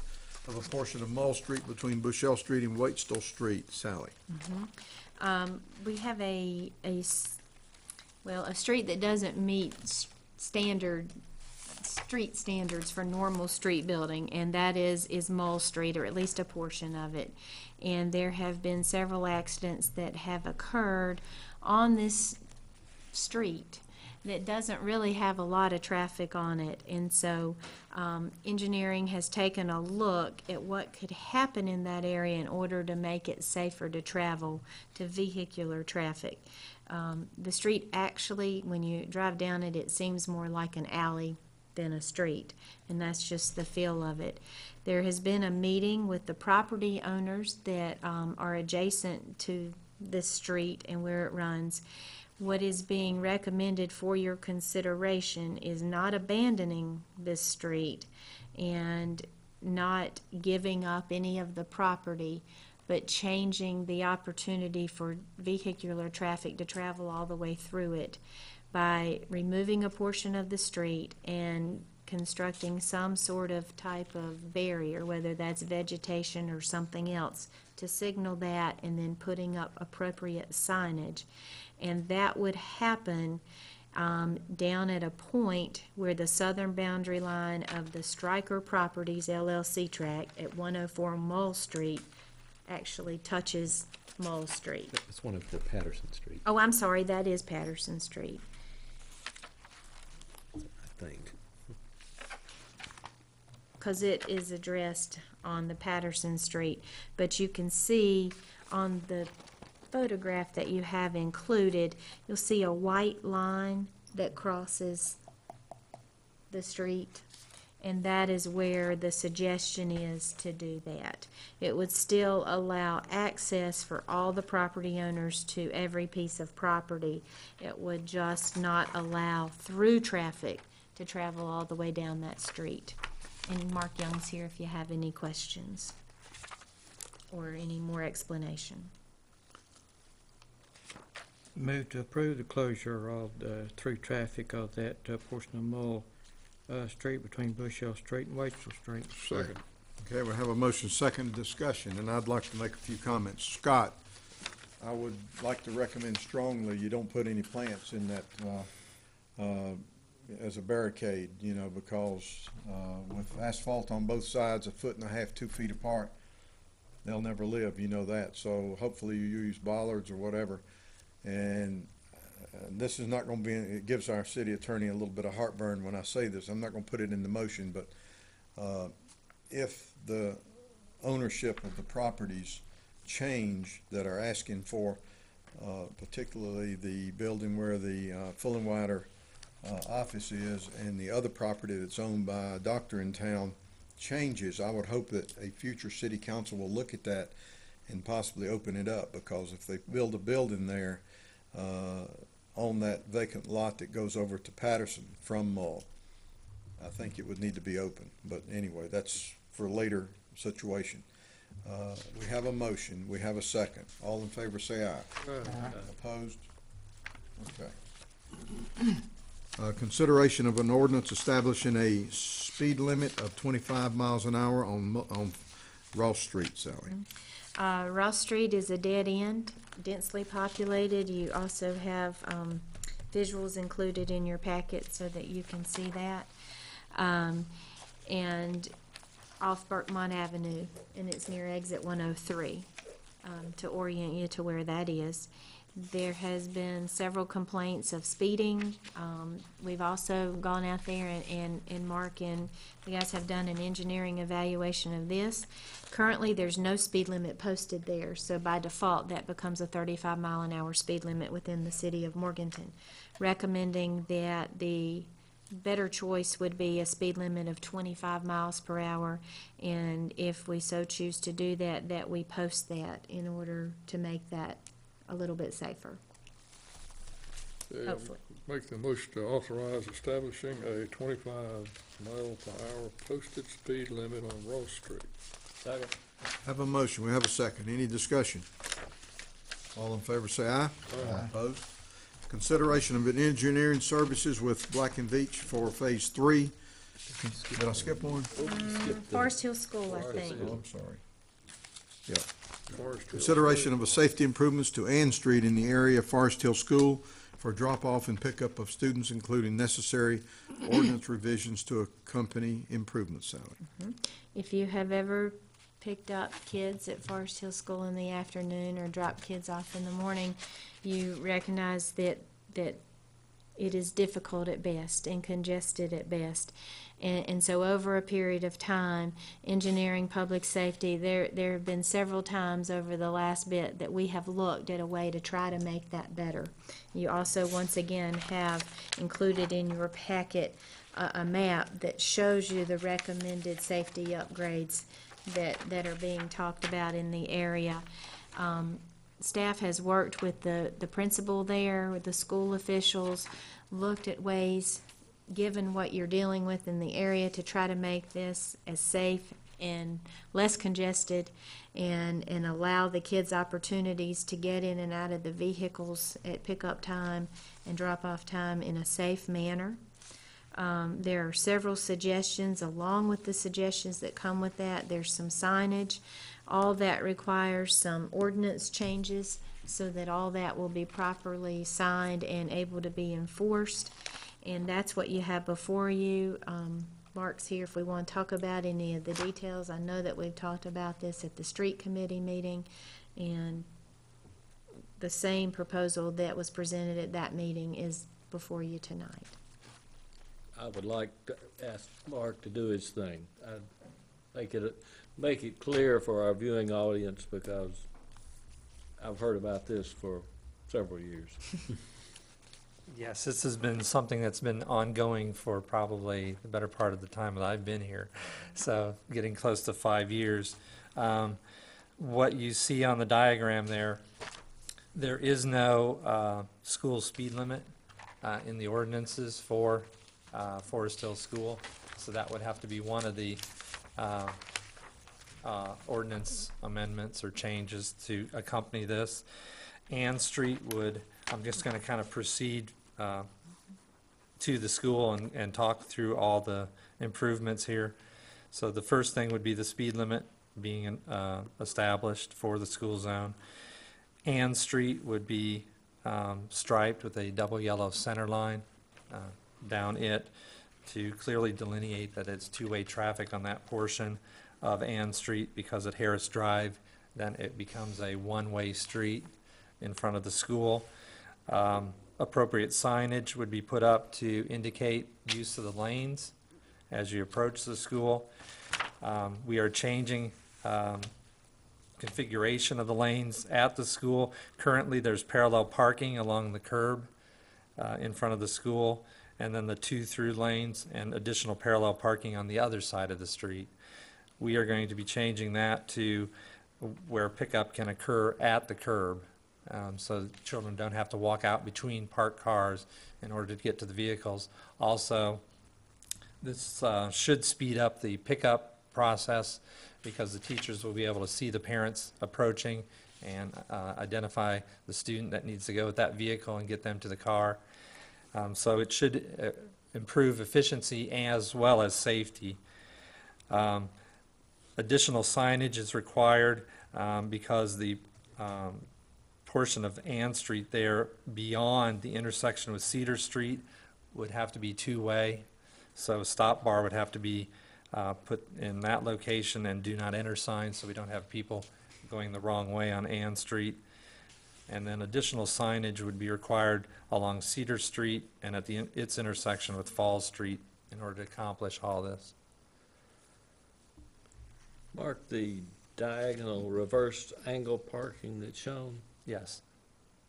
of a portion of Mall Street between Bushell Street and Waitstill Street. Sally? Um, we have a, well, a street that doesn't meet standard, street standards for normal street building, and that is, is Mall Street, or at least a portion of it. And there have been several accidents that have occurred on this street that doesn't really have a lot of traffic on it. And so, um, engineering has taken a look at what could happen in that area in order to make it safer to travel to vehicular traffic. Um, the street actually, when you drive down it, it seems more like an alley than a street, and that's just the feel of it. There has been a meeting with the property owners that, um, are adjacent to this street and where it runs. What is being recommended for your consideration is not abandoning this street and not giving up any of the property, but changing the opportunity for vehicular traffic to travel all the way through it by removing a portion of the street and constructing some sort of type of barrier, whether that's vegetation or something else, to signal that and then putting up appropriate signage. And that would happen um, down at a point where the southern boundary line of the Stryker Properties LLC tract at 104 Mall Street actually touches Mall Street. It's one of the Patterson Street, Oh, I'm sorry, that is Patterson Street. I think. Because it is addressed on the Patterson Street. But you can see on the photograph that you have included, you'll see a white line that crosses the street. And that is where the suggestion is to do that. It would still allow access for all the property owners to every piece of property. It would just not allow through traffic to travel all the way down that street. And Mark Young's here if you have any questions or any more explanation. Move to approve the closure of the through traffic of that uh, portion of Mull, uh, Street between Bushell Street and Waitsville Street. Second. Okay, we have a motion, second discussion, and I'd like to make a few comments. Scott, I would like to recommend strongly you don't put any plants in that, uh, uh, as a barricade, you know, because, uh, with asphalt on both sides, a foot and a half, two feet apart, they'll never live, you know that. So hopefully you use bollards or whatever. And uh, this is not gonna be, it gives our city attorney a little bit of heartburn when I say this. I'm not gonna put it in the motion, but, uh, if the ownership of the properties change that are asking for, uh, particularly the building where the uh, Fullenwider uh, office is and the other property that's owned by a doctor in town changes, I would hope that a future city council will look at that and possibly open it up, because if they build a building there uh, on that vacant lot that goes over to Patterson from Mull, I think it would need to be open. But anyway, that's for a later situation. Uh, We have a motion, we have a second. All in favor, say aye. Opposed? Okay. Uh, Consideration of an ordinance establishing a speed limit of twenty-five miles an hour on, on Ross Street, Sally. Uh, Ross Street is a dead end, densely populated. You also have, um, visuals included in your packet so that you can see that. Um, and off Burkemont Avenue, and it's near exit one oh three, um, to orient you to where that is. There has been several complaints of speeding. Um, we've also gone out there and, and, and Mark and the guys have done an engineering evaluation of this. Currently, there's no speed limit posted there, so by default, that becomes a thirty-five mile an hour speed limit within the city of Morganton. Recommending that the better choice would be a speed limit of twenty-five miles per hour. And if we so choose to do that, that we post that in order to make that a little bit safer. Yeah, Hopefully. Make the motion to authorize establishing a twenty-five mile per hour posted speed limit on Ross Street. Second. Have a motion, we have a second. Any discussion? All in favor, say aye. Aye. Opposed? Consideration of an engineering services with Black and Veatch for Phase Three. Did I skip one? Uh, Forest Hill School, I think. Oh, I'm sorry. Yeah. Forest Hill Consideration of a safety improvements to Ann Street in the area of Forest Hill School for drop-off and pickup of students, including necessary ordinance revisions to accompany improvements, Sally. Mm-hmm. If you have ever picked up kids at Forest Hill School in the afternoon or dropped kids off in the morning, you recognize that, that it is difficult at best and congested at best. And, and so over a period of time, engineering, public safety, there, there have been several times over the last bit that we have looked at a way to try to make that better. You also, once again, have included in your packet a, map that shows you the recommended safety upgrades that, that are being talked about in the area. Um, staff has worked with the, the principal there, with the school officials, looked at ways, given what you're dealing with in the area, to try to make this as safe and less congested and, and allow the kids opportunities to get in and out of the vehicles at pickup time and drop-off time in a safe manner. Um, there are several suggestions along with the suggestions that come with that. There's some signage. All that requires some ordinance changes so that all that will be properly signed and able to be enforced. And that's what you have before you. Um, Mark's here if we want to talk about any of the details. I know that we've talked about this at the street committee meeting, and the same proposal that was presented at that meeting is before you tonight. I would like to ask Mark to do his thing. I'd Make it, make it clear for our viewing audience because I've heard about this for several years. Yes, this has been something that's been ongoing for probably the better part of the time that I've been here. So getting close to five years. Um, what you see on the diagram there, there is no, uh, school speed limit, uh, in the ordinances for, uh, Forest Hill School. So that would have to be one of the, uh, uh, ordinance amendments or changes to accompany this. Ann Street would, I'm just gonna kind of proceed, uh, to the school and, and talk through all the improvements here. So the first thing would be the speed limit being, uh, established for the school zone. Ann Street would be, um, striped with a double yellow center line, uh, down it to clearly delineate that it's two-way traffic on that portion of Ann Street because at Harris Drive, then it becomes a one-way street in front of the school. Um, Appropriate signage would be put up to indicate use of the lanes as you approach the school. Um, We are changing um, configuration of the lanes at the school. Currently, there's parallel parking along the curb uh, in front of the school, and then the two through lanes and additional parallel parking on the other side of the street. We are going to be changing that to where pickup can occur at the curb, um, so children don't have to walk out between parked cars in order to get to the vehicles. Also, this uh, should speed up the pickup process because the teachers will be able to see the parents approaching and uh, identify the student that needs to go with that vehicle and get them to the car. Um, So it should uh, improve efficiency as well as safety. Um, Additional signage is required um, because the um, portion of Ann Street there beyond the intersection with Cedar Street would have to be two-way. So a stop bar would have to be uh, put in that location and do not enter signs, so we don't have people going the wrong way on Ann Street. And then additional signage would be required along Cedar Street and at the, its intersection with Falls Street in order to accomplish all this. Mark, the diagonal reversed angle parking that's shown, Yes.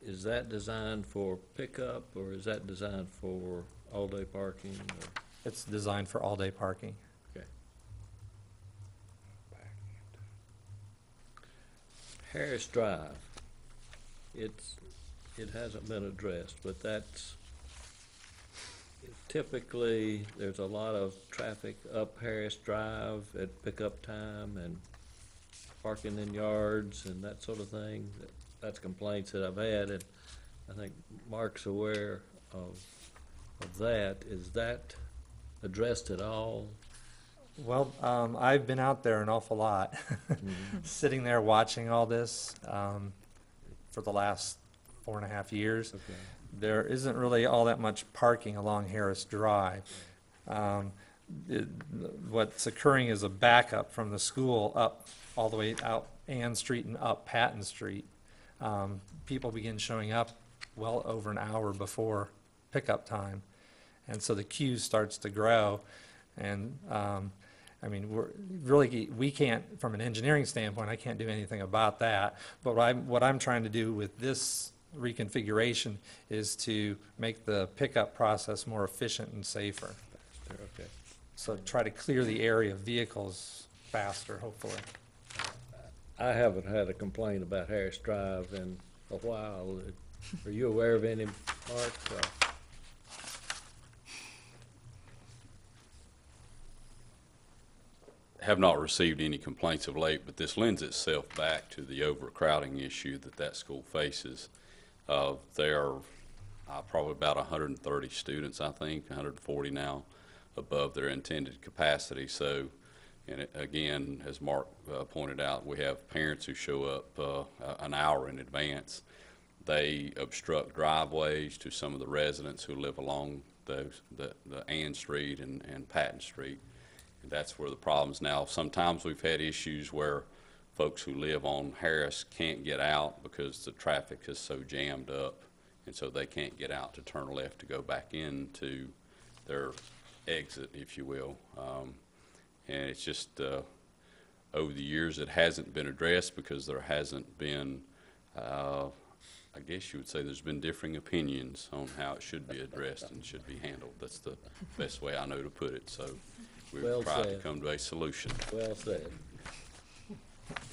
is that designed for pickup or is that designed for all-day parking? or- It's designed for all-day parking. Okay. Harris Drive, it's, it hasn't been addressed, but that's typically, there's a lot of traffic up Harris Drive at pickup time and parking in yards and that sort of thing. That's complaints that I've had, and I think Mark's aware of, of that. Is that addressed at all? Well, um, I've been out there an awful lot, sitting there watching all this, um, for the last four and a half years. Okay. There isn't really all that much parking along Harris Drive. Um, it- what's occurring is a backup from the school up, all the way out Ann Street and up Patton Street. Um, people begin showing up well over an hour before pickup time. And so the queue starts to grow. And, um, I mean, we're, really, we can't, from an engineering standpoint, I can't do anything about that. But what I'm, what I'm trying to do with this reconfiguration is to make the pickup process more efficient and safer. Okay. So try to clear the area of vehicles faster, hopefully. I haven't had a complaint about Harris Drive in a while. Are you aware of any, Mark? Uh, Have not received any complaints of late, but this lends itself back to the overcrowding issue that that school faces. Uh, They are uh, probably about 130 students, I think, 140 now, above their intended capacity. So, and it- again, as Mark uh, pointed out, we have parents who show up uh, an hour in advance. They obstruct driveways to some of the residents who live along those, the, the Ann Street and, and Patton Street. And that's where the problems now, sometimes we've had issues where folks who live on Harris can't get out because the traffic is so jammed up. And so they can't get out to turn left to go back into their exit, if you will. Um, and it's just, uh, over the years, it hasn't been addressed because there hasn't been, uh, I guess you would say there's been differing opinions on how it should be addressed and should be handled. That's the best way I know to put it, so we've Well tried to come to a solution. Well said.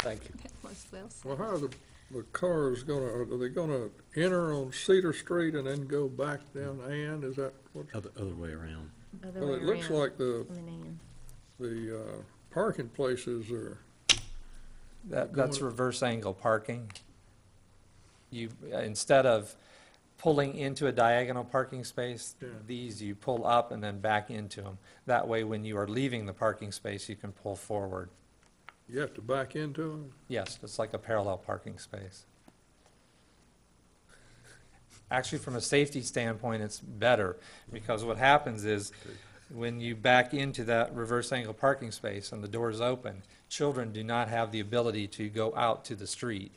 Thank you. That was well said. Well, how are the, the cars gonna, are they gonna enter on Cedar Street and then go back down Ann? Is that what? Other, other way around. Other Well, way it looks around. like the, Coming in. the, uh, parking places are, That, that's reverse angle parking. You, uh, instead of pulling into a diagonal parking space, Yeah. these you pull up and then back into them. That way, when you are leaving the parking space, you can pull forward. You have to back into them? Yes, it's like a parallel parking space. Actually, from a safety standpoint, it's better, because what happens is, when you back into that reverse angle parking space and the doors open, children do not have the ability to go out to the street.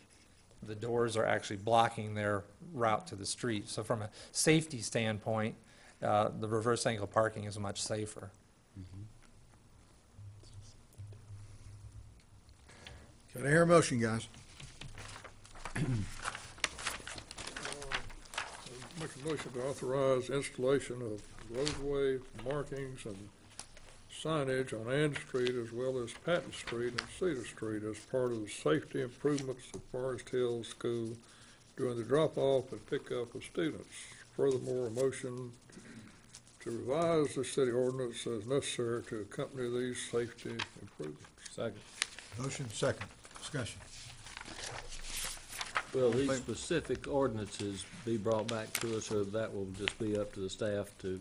The doors are actually blocking their route to the street. So from a safety standpoint, uh, the reverse angle parking is much safer. Can I hear a motion, guys? Uh, make a motion to authorize installation of roadway markings and signage on Ann Street as well as Patton Street and Cedar Street as part of the safety improvements at Forest Hill School during the drop-off and pickup of students. Furthermore, a motion to revise the city ordinance as necessary to accompany these safety improvements. Second. Motion second. Discussion. Will these specific ordinances be brought back to us, or that will just be up to the staff to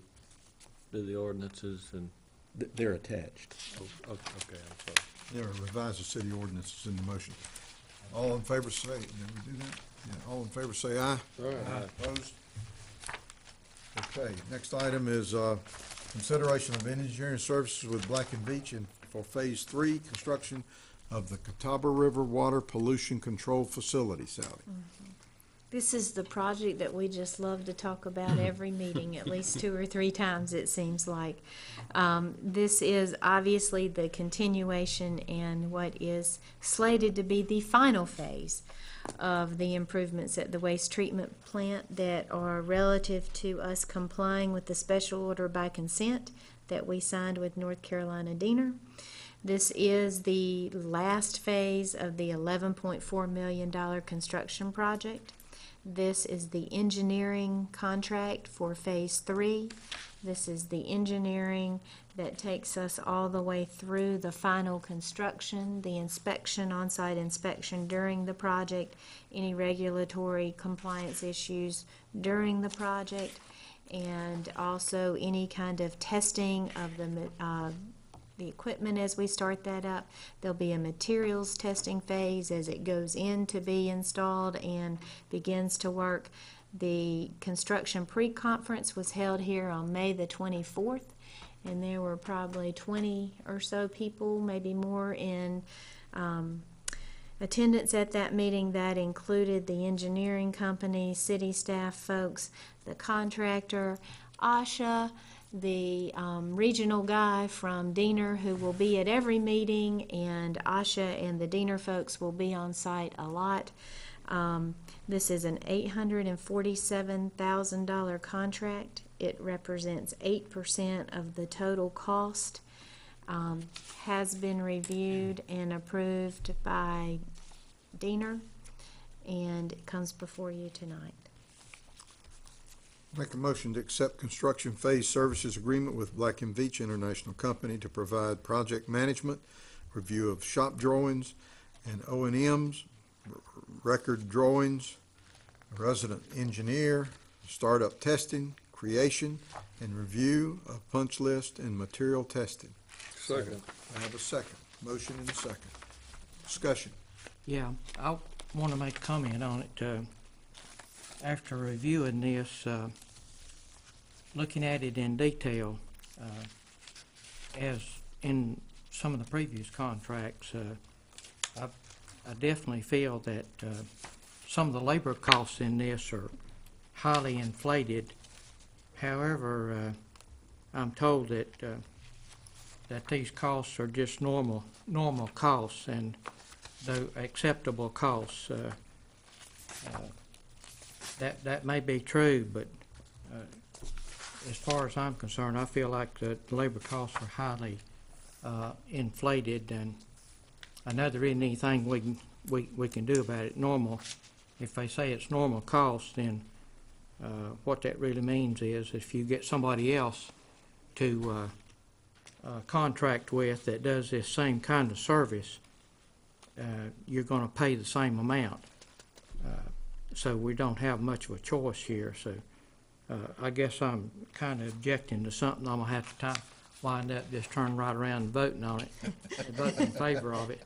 do the ordinances and, Th- They're attached. oh, okay, okay, I'm sorry. There, revise the city ordinances in the motion. All in favor say, did we do that? Yeah, all in favor say aye. Aye. Opposed? Okay, next item is, uh, consideration of engineering services with Black and Veatch and for Phase Three, construction of the Catawba River Water Pollution Control Facility, Sally. This is the project that we just love to talk about every meeting, at least two or three times, it seems like. Um, this is obviously the continuation and what is slated to be the final phase of the improvements at the waste treatment plant that are relative to us complying with the special order by consent that we signed with North Carolina DENR. This is the last phase of the eleven point four million dollar construction project. This is the engineering contract for phase three. This is the engineering that takes us all the way through the final construction, the inspection, on-site inspection during the project, any regulatory compliance issues during the project, and also any kind of testing of the, uh, the equipment as we start that up. There'll be a materials testing phase as it goes in to be installed and begins to work. The construction pre-conference was held here on May the twenty-fourth, and there were probably twenty or so people, maybe more, in, um, attendance at that meeting. That included the engineering company, city staff folks, the contractor, Asha, the um, regional guy from DENR who will be at every meeting, and Asha and the DENR folks will be on site a lot. Um, this is an eight hundred and forty-seven thousand dollar contract. It represents eight percent of the total cost. Um, has been reviewed and approved by DENR, and it comes before you tonight. Make a motion to accept construction phase services agreement with Black and Veatch International Company to provide project management, review of shop drawings and O and Ms, record drawings, resident engineer, startup testing, creation, and review of punch list and material testing. Second. I have a second. Motion and a second. Discussion. Yeah, I want to make a comment on it. uh, After reviewing this, uh, looking at it in detail, uh, as in some of the previous contracts, uh, I I definitely feel that uh, some of the labor costs in this are highly inflated. However, uh, I'm told that, uh, that these costs are just normal, normal costs and though acceptable costs. uh, uh, That, that may be true, but uh, as far as I'm concerned, I feel like the labor costs are highly uh, inflated, and I know there isn't anything we can, we, we can do about it. Normal, if they say it's normal cost, then uh, what that really means is if you get somebody else to uh, uh, contract with that does this same kind of service, uh, you're gonna pay the same amount. Uh, So we don't have much of a choice here, so uh, I guess I'm kind of objecting to something, I'm gonna have to ti- wind up just turning right around and voting on it, and voting in favor of it,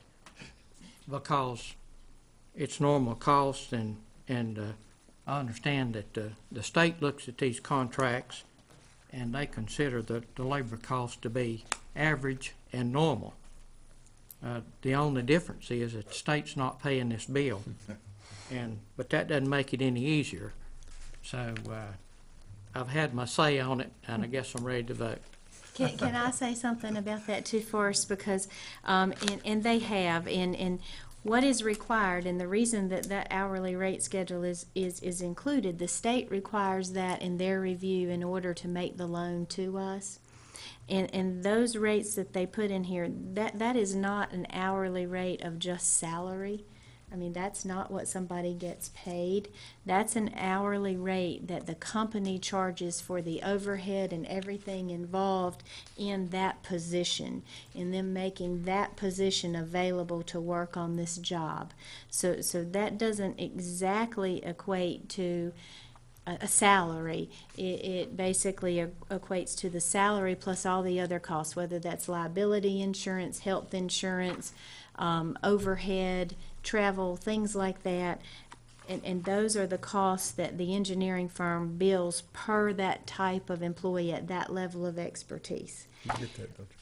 because it's normal cost, and, and uh, I understand that uh, the state looks at these contracts, and they consider the, the labor cost to be average and normal. Uh, The only difference is that the state's not paying this bill, and, but that doesn't make it any easier. So, uh, I've had my say on it, and I guess I'm ready to vote. Can, can I say something about that too first? Because, um, and, and they have, and, and what is required, and the reason that that hourly rate schedule is, is, is included, the state requires that in their review in order to make the loan to us. And, and those rates that they put in here, that, that is not an hourly rate of just salary. I mean, that's not what somebody gets paid. That's an hourly rate that the company charges for the overhead and everything involved in that position, in them making that position available to work on this job. So, so that doesn't exactly equate to a, a salary. It, it basically equates to the salary plus all the other costs, whether that's liability insurance, health insurance, um, overhead, travel, things like that. And, and those are the costs that the engineering firm bills per that type of employee at that level of expertise. You get that, don't you?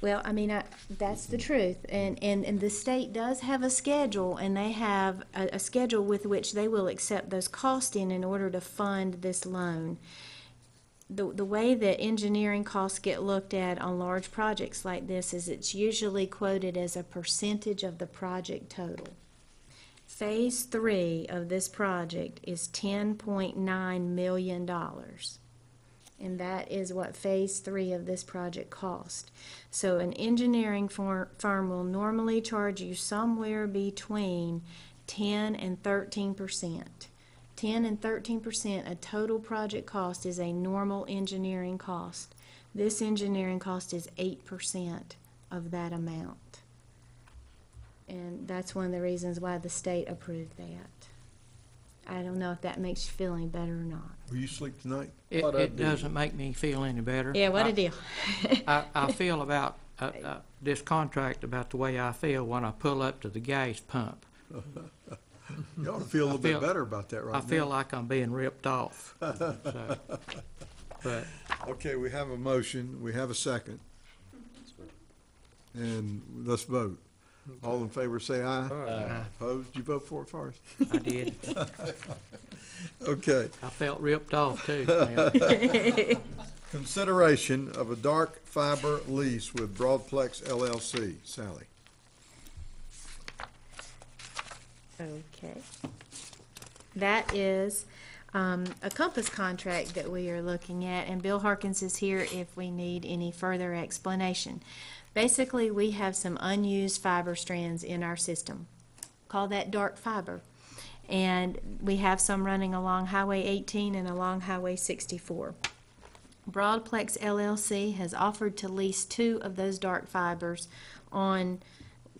Well, I mean, I, that's the truth, and, and, and the state does have a schedule, and they have a, a schedule with which they will accept those costs in in order to fund this loan. The, the way that engineering costs get looked at on large projects like this is it's usually quoted as a percentage of the project total. Phase three of this project is ten point nine million dollars. And that is what phase three of this project cost. So an engineering firm will normally charge you somewhere between ten and thirteen percent. Ten and thirteen percent of total project cost is a normal engineering cost. This engineering cost is eight percent of that amount. And that's one of the reasons why the state approved that. I don't know if that makes you feel any better or not. Will you sleep tonight? It, What'd I it do? doesn't make me feel any better. Yeah, what I- a deal. I, I feel about, uh, uh, this contract about the way I feel when I pull up to the gas pump. You ought to feel a little I bit feel- better about that right now. I feel like I'm being ripped off. So, But Okay, we have a motion, we have a second. And let's vote. All in favor, say aye. Aye. Opposed, you vote for it first? I did. Okay. I felt ripped off too. Sam. Consideration of a dark fiber lease with Broadplex LLC. Sally. Okay. That is um, a CoMPAS contract that we are looking at, and Bill Harkins is here if we need any further explanation. Basically, we have some unused fiber strands in our system. Call that dark fiber. And we have some running along Highway 18 and along Highway 64. Broadplex LLC has offered to lease two of those dark fibers on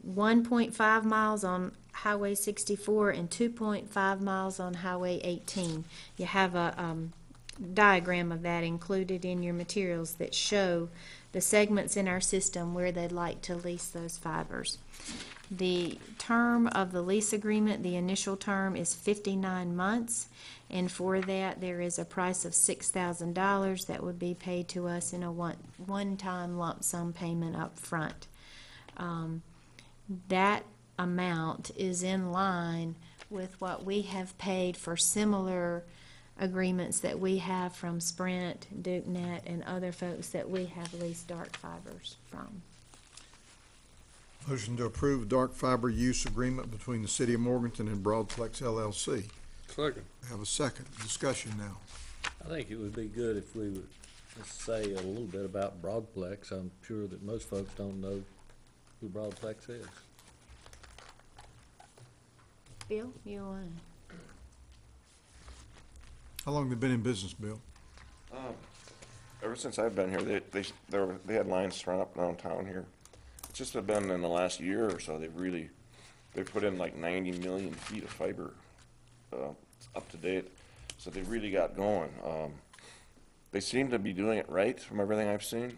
1.5 miles on Highway sixty-four and two point five miles on Highway eighteen. You have a, um, diagram of that included in your materials that show the segments in our system where they'd like to lease those fibers. The term of the lease agreement, the initial term is fifty-nine months, and for that, there is a price of six thousand dollars that would be paid to us in a one, one-time lump sum payment up front. Um, that amount is in line with what we have paid for similar agreements that we have from Sprint, DukeNet, and other folks that we have leased dark fibers from. Motion to approve dark fiber use agreement between the City of Morganton and Broadplex LLC. Second. Have a second. Discussion now. I think it would be good if we would just say a little bit about Broadplex. I'm sure that most folks don't know who Broadplex is. Bill, you wanna? How long have they been in business, Bill? Um, Ever since I've been here, they, they, they were, they had lines thrown up downtown here. It's just been in the last year or so, they've really, they've put in like ninety million feet of fiber, uh, up to date. So they really got going. Um, they seem to be doing it right from everything I've seen.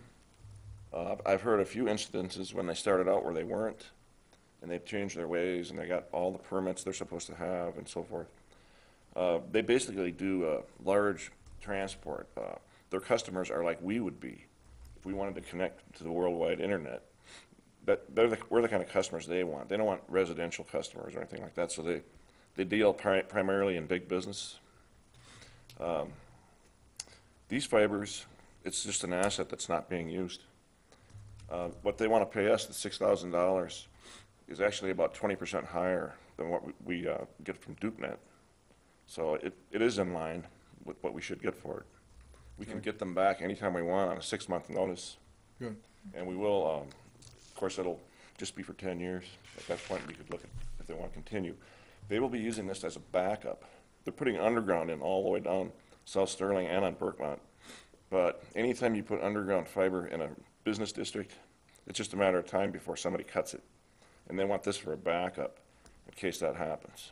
Uh, I've- I've heard a few instances when they started out where they weren't, and they've changed their ways, and they got all the permits they're supposed to have and so forth. Uh, they basically do, large transport. Uh, their customers are like we would be if we wanted to connect to the worldwide internet. That, they're the, we're the kind of customers they want. They don't want residential customers or anything like that, so they, they deal pri- primarily in big business. Um, These fibers, it's just an asset that's not being used. Uh, what they want to pay us, the six thousand dollars, is actually about twenty percent higher than what we, we, uh, get from DukeNet. So it, it is in line with what we should get for it. We can get them back anytime we want on a six-month notice. Good. And we will, um, of course, it'll just be for ten years. At that point, we could look at if they want to continue. They will be using this as a backup. They're putting underground in all the way down South Sterling and on Burkemont. But anytime you put underground fiber in a business district, it's just a matter of time before somebody cuts it. And they want this for a backup in case that happens.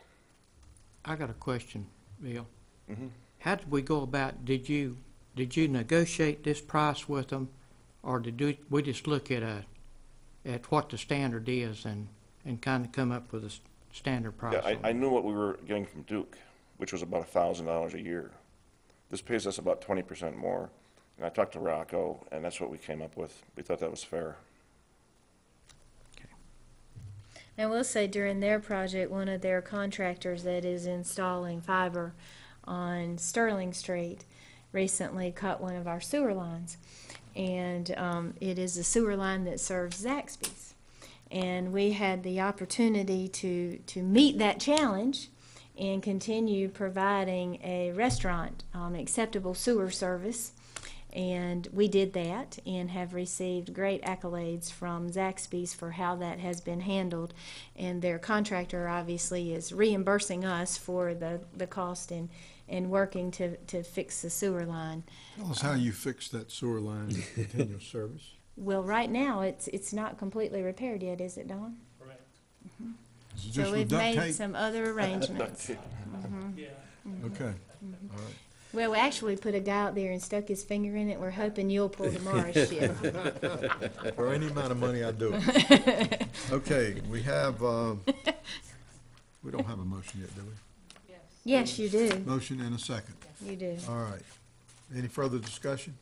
I got a question, Bill. Mhm. How did we go about, did you, did you negotiate this price with them? Or did we, we just look at a, at what the standard is and, and kind of come up with a s- standard price? Yeah, I, I it? knew what we were getting from Duke, which was about a thousand dollars a year. This pays us about twenty percent more. And I talked to Rocco, and that's what we came up with. We thought that was fair. I will say during their project, one of their contractors that is installing fiber on Sterling Street recently cut one of our sewer lines. And um, it is a sewer line that serves Zaxby's. And we had the opportunity to, to meet that challenge and continue providing a restaurant um, acceptable sewer service. And we did that and have received great accolades from Zaxby's for how that has been handled. And their contractor obviously is reimbursing us for the, the cost and, and working to, to fix the sewer line. Tell us how um, you fixed that sewer line to continuous service. Well, right now, it's, it's not completely repaired yet, is it, Don? Is it just So with we've duct made tape? some other arrangements. Okay, mm-hmm. Mm-hmm. Mm-hmm. all right. Well, we actually put a guy out there and stuck his finger in it. We're hoping you'll pull tomorrow's shift. For any amount of money, I'd do it. Okay, we have, um, we don't have a motion yet, do we? Yes, you do. Motion and a second. You do. All right. Any further discussion?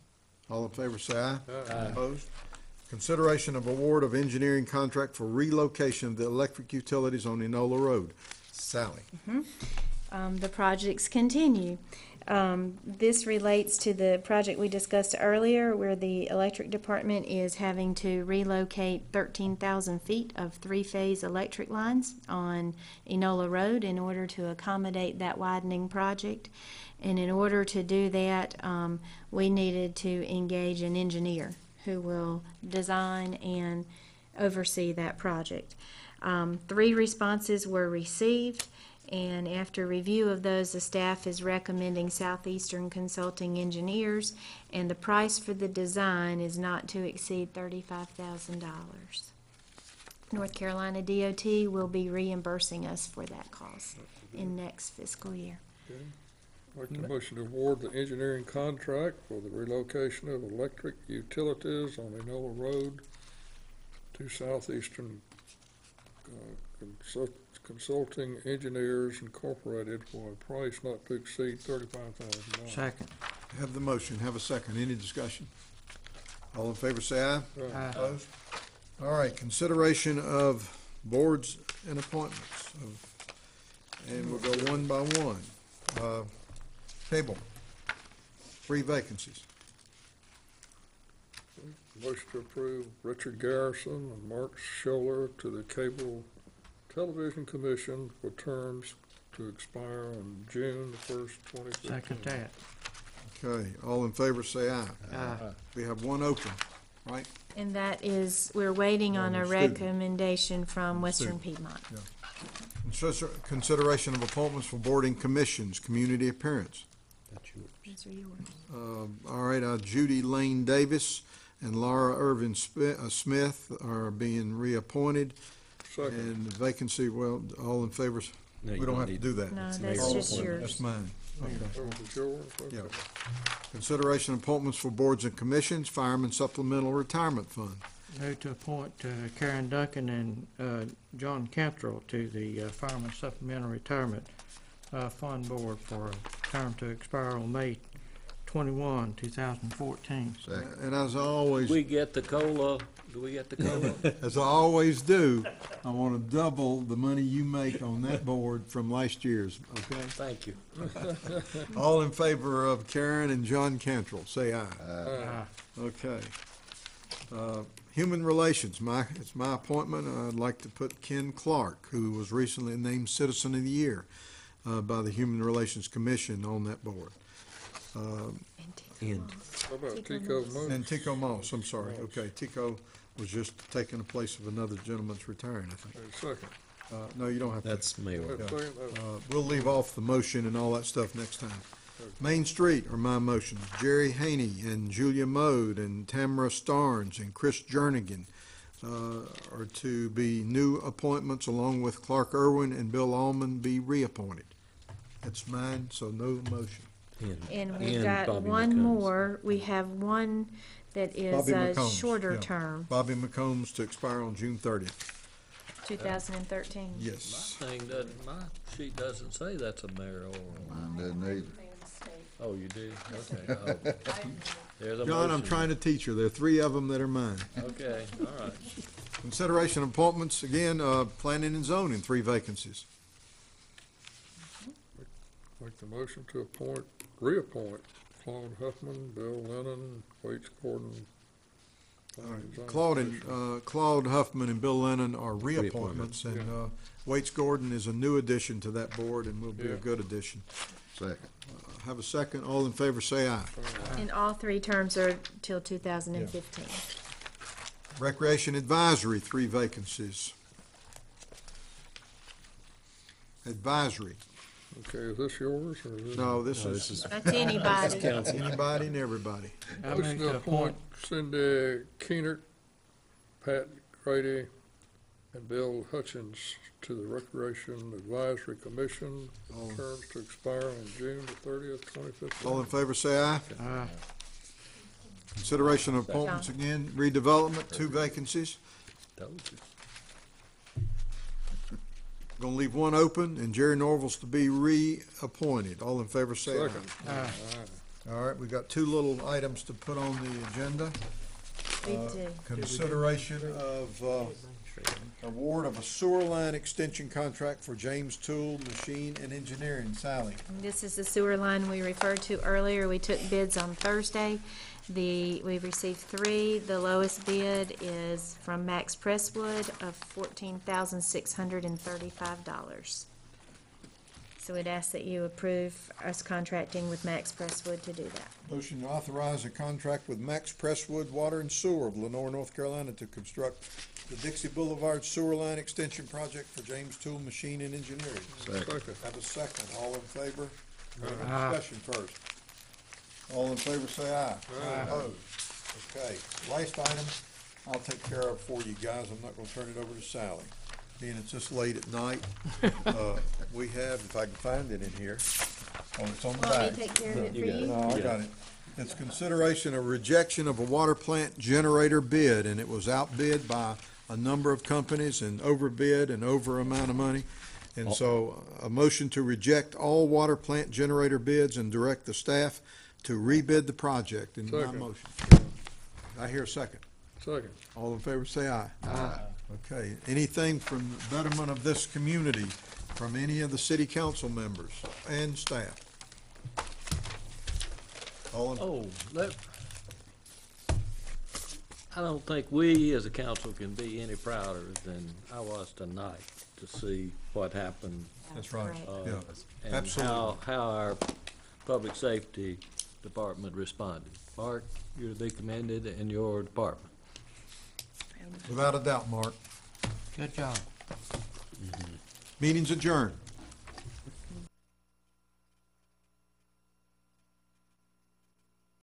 All in favor, say aye. Aye. Opposed? Consideration of award of engineering contract for relocation of the electric utilities on Enola Road. Sally. Um, the projects continue. Um, this relates to the project we discussed earlier where the electric department is having to relocate thirteen thousand feet of three-phase electric lines on Enola Road in order to accommodate that widening project. And in order to do that, um, we needed to engage an engineer who will design and oversee that project. Um, three responses were received, and after review of those, the staff is recommending Southeastern Consulting Engineers, and the price for the design is not to exceed thirty-five thousand dollars. North Carolina DOT will be reimbursing us for that cost in next fiscal year. Okay. Make the motion to award the engineering contract for the relocation of electric utilities on Enola Road to Southeastern uh, Consult- Consulting Engineers Incorporated for a price not to exceed thirty-five thousand dollars. Second. Have the motion, have a second. Any discussion? All in favor, say aye. Aye. Opposed? All right, consideration of boards and appointments. of- And we'll go one by one. Uh, Cable, three vacancies. Motion to approve Richard Garrison and Mark Scholler to the Cable Television Commission for terms to expire on June the first, twenty fifteen. Second that. Okay, all in favor, say aye. Aye. We have one open, right? And that is, we're waiting on On a student. recommendation from Western Student. Piedmont. Consider- Consideration of appointments for boarding commissions, community appearance. That's yours. Those are yours. Uh, All right, uh, Judy Lane Davis and Laura Irvin Spi- uh, Smith are being reappointed. Second. And vacancy, well, all in favor, No, we you don't don't have to need- do that. No, that's mayor's just appointment. yours. That's mine. Okay. That was yours? Okay. Yeah. Consideration appointments for boards and commissions, Fireman Supplemental Retirement Fund. Move to appoint uh, Karen Duncan and uh, John Cantrell to the uh, Fireman Supplemental Retirement uh, Fund Board for a term to expire on May 21, 2014. And as always, We get the COLA, do we get the COLA? as I always do, I want to double the money you make on that board from last year's, okay? Thank you. All in favor of Karen and John Cantrell, say aye. Aye. Okay. Uh, Human Relations, my, it's my appointment. I'd like to put Ken Clark, who was recently named Citizen of the Year uh, by the Human Relations Commission on that board. Um, And How about Tico Tico Moss. Moss? And Tico Moss, I'm sorry. Okay, Tico was just taking the place of another gentleman's retiring, I think. Hey, Second. Uh, No, you don't have to. that's mayor. Hey, second, that- Uh, We'll leave off the motion and all that stuff next time. Main Street are my motions. Jerry Haney and Julia Mode and Tamara Starnes and Chris Jernigan uh, are to be new appointments, along with Clark Irwin and Bill Alman be reappointed. That's mine, so no motion. And we've and got Bobby one McCombs. more. We have one that is Bobby a McCombs, shorter yeah. term, Bobby McCombs to expire on June thirtieth. 2013. Yes. My thing doesn't, my sheet doesn't say that's a mayoral. Mine doesn't either. Oh, you do? Okay. oh. There's a John, I'm motion. trying to teach her. There are three of them that are mine. Okay, all right. Consideration of appointments, again, uh, planning and zoning, three vacancies. Make the motion to appoint, reappoint Claude Huffman, Bill Lennon, Waits Gordon. Claude and, uh, Claude Huffman and Bill Lennon are reappointments, Reappointments, and, yeah. uh, Waits Gordon is a new addition to that board and will be a Yeah. good addition. Second. Uh, Have a second, all in favor say aye. And all three terms are till 2015. Recreation Advisory, three vacancies. Advisory, Okay, is this yours or is this? no, this No, this is is That's anybody. anybody and everybody. I Motion move to to appoint appoint Cindy Keener, Pat Grady, and Bill Hutchins to the Recreation Advisory Commission, All- terms to expire on June the thirtieth, twenty fifteen. All in favor say aye. Aye. Consideration of appointments again, redevelopment, two vacancies. Told you. Gonna leave one open, and Jerry Norville's to be reappointed. All in favor say aye. Second. Aye. All right, we've got two little items to put on the agenda. Uh. Consideration of, uh, award of a sewer line extension contract for James Tool Machine and Engineering. Sally? This is the sewer line we referred to earlier. We took bids on Thursday. The, we've received three. The lowest bid is from Max Presswood of fourteen thousand six hundred and thirty-five dollars. So we'd ask that you approve us contracting with Max Presswood to do that. Motion to authorize a contract with Max Presswood Water and Sewer of Lenoir, North Carolina to construct the Dixie Boulevard Sewer Line Extension Project for James Tool Machine and Engineering. Second. Have a second. All in favor? We have. Discussion first. All in favor, say aye. Aye. Opposed? Okay. Last item I'll take care of for you guys. I'm not gonna turn it over to Sally. Being it's just late at night, uh, we have, if I can find it in here, oh, it's on the back. Want me to take care of it for you? No, I got it. It's consideration of rejection of a water plant generator bid, and it was outbid by a number of companies and overbid and over amount of money. And so, a motion to reject all water plant generator bids and direct the staff to rebid the project in my Second. motion. I hear a second. Second. All in favor, say aye. Aye. Okay, anything from the betterment of this community, from any of the city council members and staff? All in, Oh, let, I don't think we as a council can be any prouder than I was tonight to see what happened. That's right, uh, yeah, And absolutely. how, how our public safety department responded. Mark, you're to be commended in your department. Without a doubt, Mark. Good job. Meeting's adjourned.